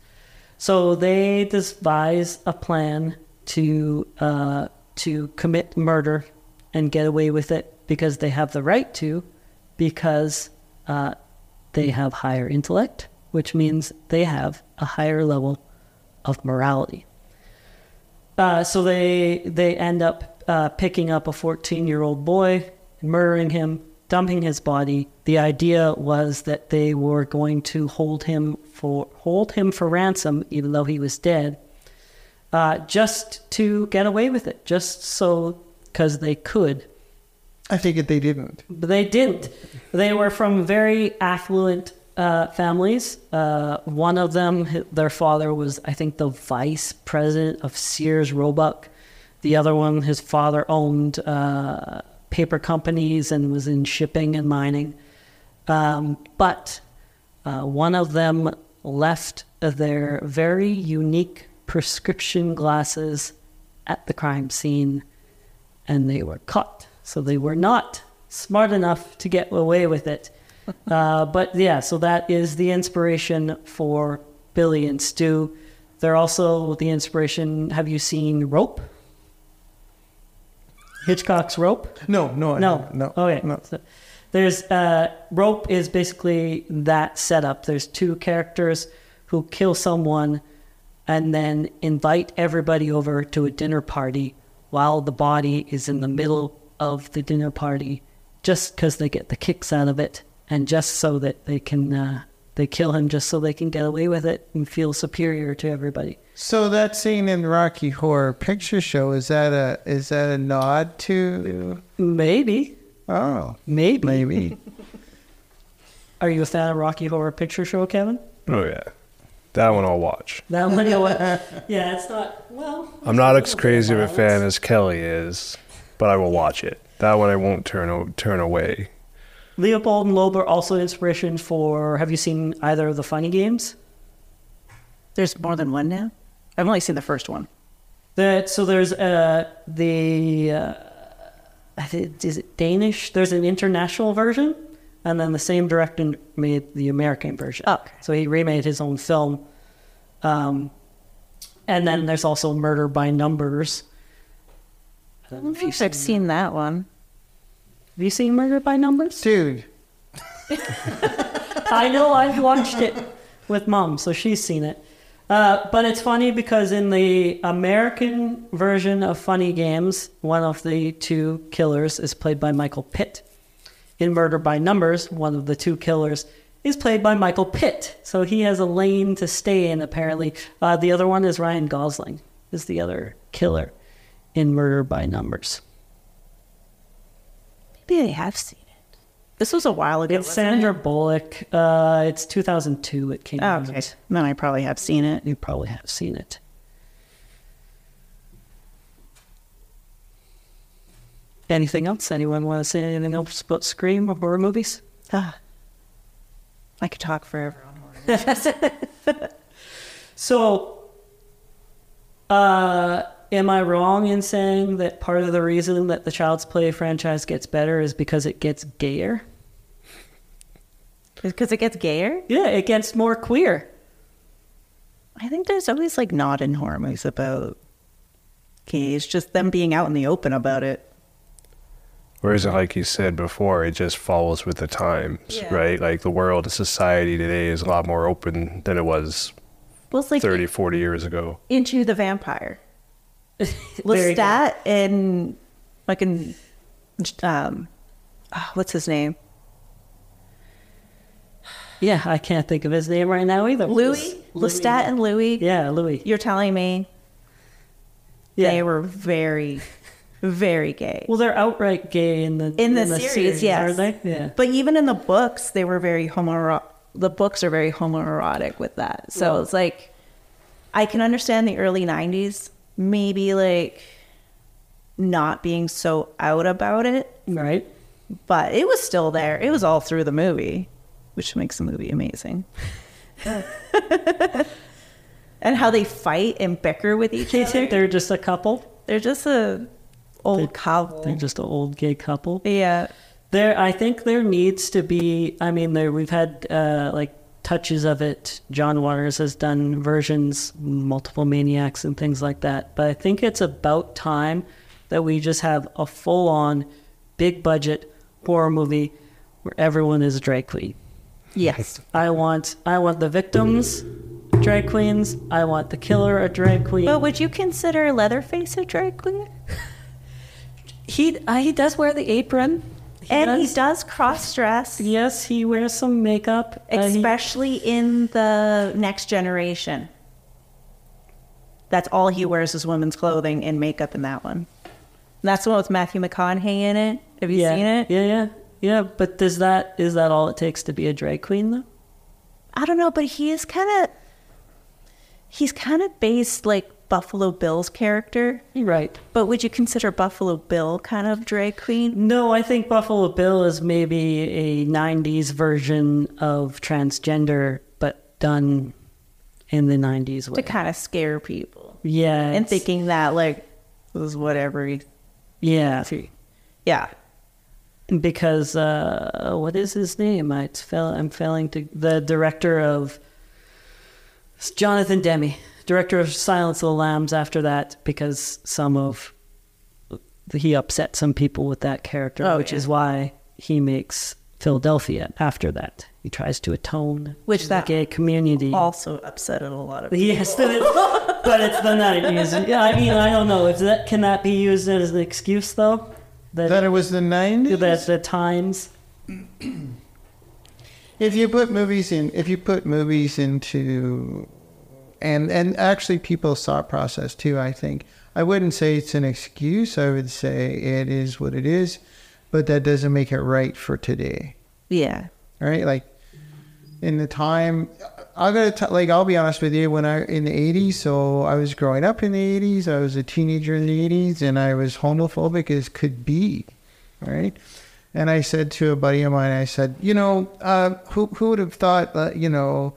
So they devise a plan to uh, to commit murder and get away with it because they have the right to, because uh, they have higher intellect, which means they have a higher level of morality. Uh, so they they end up uh, picking up a 14 year old boy, murdering him, dumping his body. The idea was that they were going to hold him for hold him for ransom, even though he was dead, uh, just to get away with it, just so because they could. I think it they didn't. But they didn't. They were from very affluent uh, families. Uh, one of them, their father was, I think, the vice president of Sears Roebuck. The other one, his father owned uh, paper companies and was in shipping and mining. Um, but uh, one of them left their very unique prescription glasses at the crime scene and they were caught. So they were not smart enough to get away with it. Uh, but yeah, so that is the inspiration for Billy and Stu. They're also the inspiration. Have you seen Rope? Hitchcock's Rope? No, no, No, no. Okay. no. So there's uh, rope is basically that setup. There's two characters who kill someone and then invite everybody over to a dinner party while the body is in the middle of the dinner party, just because they get the kicks out of it, and just so that they can uh, they kill him, just so they can get away with it and feel superior to everybody. So that scene in Rocky Horror Picture Show is that a is that a nod to? Maybe, Oh, maybe. maybe. Are you a fan of Rocky Horror Picture Show, Kevin? Oh yeah, that one I'll watch. That one, you know what? Yeah, it's not. Well, I'm not as crazy of a fan as Kellie is, but I will watch it. That one I won't turn turn away. Leopold and Loeb are also inspiration for. Have you seen either of the funny games? There's more than one now. I've only seen the first one. That so there's uh the uh, is it Danish? There's an international version, and then the same director made the American version. Oh, okay. So he remade his own film. Um, and then there's also Murder by Numbers. I don't know if you've I've seen that one. Have you seen Murder by Numbers? Dude, I know I've watched it with mom, so she's seen it. Uh, but it's funny because in the American version of Funny Games, one of the two killers is played by Michael Pitt. In Murder by Numbers, one of the two killers is played by Michael Pitt. So he has a lane to stay in, apparently. Uh, the other one is Ryan Gosling, is the other killer in Murder by Numbers. Maybe I have seen it. This was a while ago. It's Sandra Bullock. Uh, it's 2002 it came it? Oh, out. okay. Then I probably have seen it. You probably have seen it. Anything else? Anyone want to say anything else about Scream or horror movies? Ah, I could talk forever on horror. So, uh, am I wrong in saying that part of the reason that the Child's Play franchise gets better is because it gets gayer? Because it gets gayer. Yeah, it gets more queer. I think there's always like not in horror movies about gays, just them being out in the open about it. Whereas, like you said before, it just follows with the times, Yeah. right? Like the world, the society today is a lot more open than it was Well, it's like 30, 40 years ago. Into the Vampire. Lestat and like in um, ah, what's his name? Yeah, I can't think of his name right now either. Louis. Lestat and Louis. Yeah, Louis. You're telling me Yeah. they were very, very gay. Well, they're outright gay in the In the series, yes. aren't they? Yeah. But even in the books, they were very homo the books are very homoerotic with that. So it's like I can understand the early '90s, maybe like not being so out about it, Right. but it was still there. It was all through the movie, which makes the movie amazing. and how they fight and bicker with each other. They're just a couple. They're just a old couple. They're just an old gay couple. Yeah. There, I think there needs to be. I mean, there we've had uh, like touches of it. John Waters has done versions, multiple maniacs and things like that. But I think it's about time that we just have a full-on, big budget horror movie where everyone is a drag queen. Yes. I want, I want the victims drag queens. I want the killer a drag queen. But would you consider Leatherface a drag queen? he uh, he does wear the apron. And he does. does cross dress, Yes, he wears some makeup. Uh, he- especially in the next generation. That's all he wears is women's clothing and makeup in that one. And that's the one with Matthew McConaughey in it. Have you yeah, seen it? Yeah, yeah, yeah. But does that is that all it takes to be a drag queen though? I don't know, but he is kind of he's kind of based like Buffalo Bill's character. Right. But would you consider Buffalo Bill kind of drag queen? No, I think Buffalo Bill is maybe a '90s version of transgender, but done in the '90s To kind of scare people Yeah, and thinking that like this is whatever. He, Yeah, yeah, because uh, what is his name? I fail, I'm failing to the director of it's Jonathan Demme, director of Silence of the Lambs. After that, because some of he upset some people with that character, Oh, which yeah. is why he makes Philadelphia. After that, he tries to atone Which to that the gay community. also upset a lot of. Yes, but it's, but it's the nineties. Yeah, I mean, I don't know if that can that be used as an excuse though. That it was the 90s? That the times. if you put movies in if you put movies into and and actually people's thought process too i think. I wouldn't say it's an excuse. I would say it is what it is but that doesn't make it right for today. Yeah, right? Like in the time i'm gonna t- like i'll be honest with you when i in the 80s so i was growing up in the 80s i was a teenager in the 80s and i was homophobic as could be right? And i said to a buddy of mine i said you know uh, who, who would have thought that you know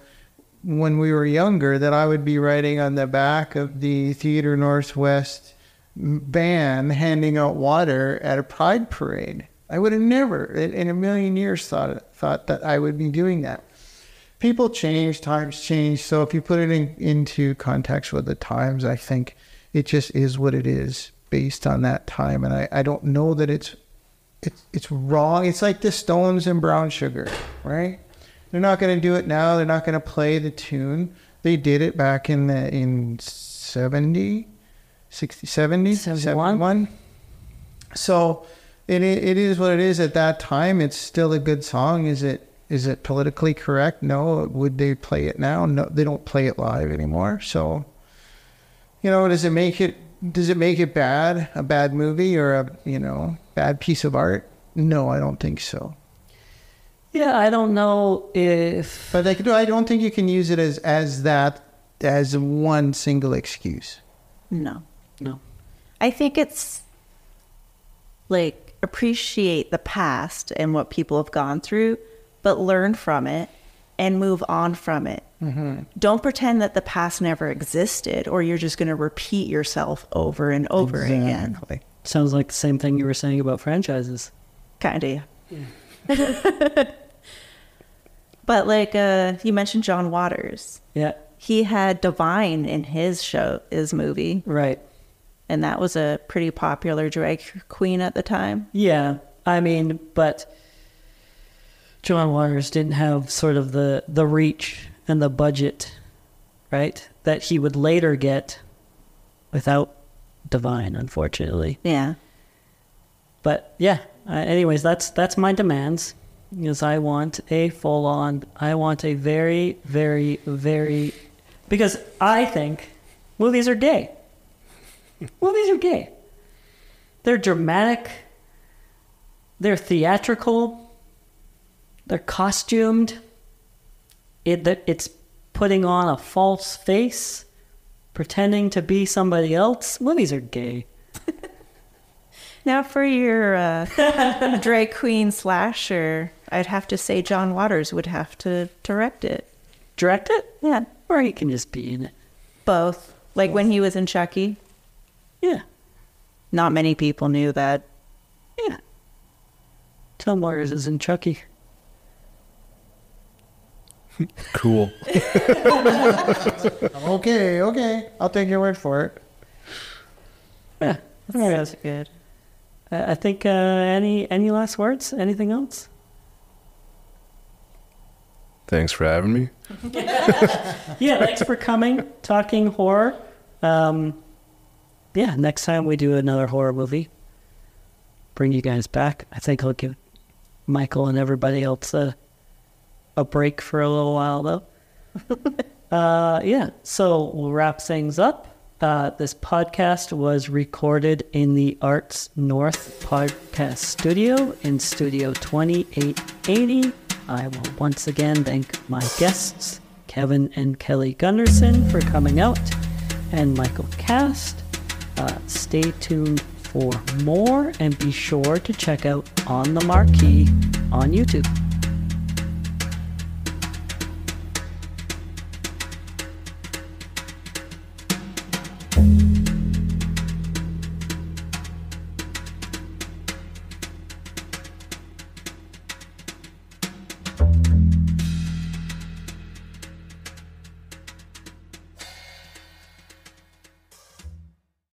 when we were younger that i would be riding on the back of the theater northwest van handing out water at a pride parade i would have never in, a million years thought thought that i would be doing that people change, times change. So if you put it in, into context with the times, I think it just is what it is based on that time. And I, I don't know that it's it's it's wrong. It's like the Stones and Brown Sugar, right? They're not going to do it now. They're not going to play the tune. They did it back in the in 70, 60, 70, 71. 71. So it, it is what it is at that time. It's still a good song. Is it is it politically correct? No. Would they play it now? No, they don't play it live anymore. So, you know, does it make it does it make it bad? A bad movie or a you know bad piece of art? No, I don't think so. Yeah, I don't know if But like, no, I don't think you can use it as as that as one single excuse. no. no. I think it's like appreciate the past and what people have gone through, but learn from it and move on from it. Mm-hmm. Don't pretend that the past never existed or you're just going to repeat yourself over and over again. Sounds like the same thing you were saying about franchises. Kind of. but like uh, you mentioned John Waters. Yeah, He had Divine in his show, his movie, right. and that was a pretty popular drag queen at the time. Yeah, I mean, but John Waters didn't have sort of the the reach and the budget, right? That he would later get without Divine, unfortunately. Yeah. But yeah, uh, anyways, that's that's my demands. Is I want a full on. I want a very, very, very, because I think movies are gay. movies are gay. They're dramatic. They're theatrical. They're costumed. it it's putting on a false face, pretending to be somebody else. Movies are gay. Now, for your uh, drag queen slasher, I'd have to say John Waters would have to direct it. Direct it, Yeah, or he can just be in it. both. Like when he was in Chucky, Yeah, not many people knew that. yeah. Tom Waters is in Chucky. Cool. Okay, okay. I'll take your word for it. Yeah. All right. That's good. I I think uh, any any last words? Anything else? Thanks for having me. Yeah, thanks for coming, talking horror. Um, yeah, next time we do another horror movie, bring you guys back. I think I'll give Michael and everybody else a a break for a little while though. uh, yeah, so we'll wrap things up. Uh, this podcast was recorded in the Arts North Podcast Studio in Studio 2880. I will once again thank my guests, Kevin and Kellie Gunderson, for coming out, and Michael Cast. Uh, stay tuned for more and be sure to check out On the Marquee on YouTube.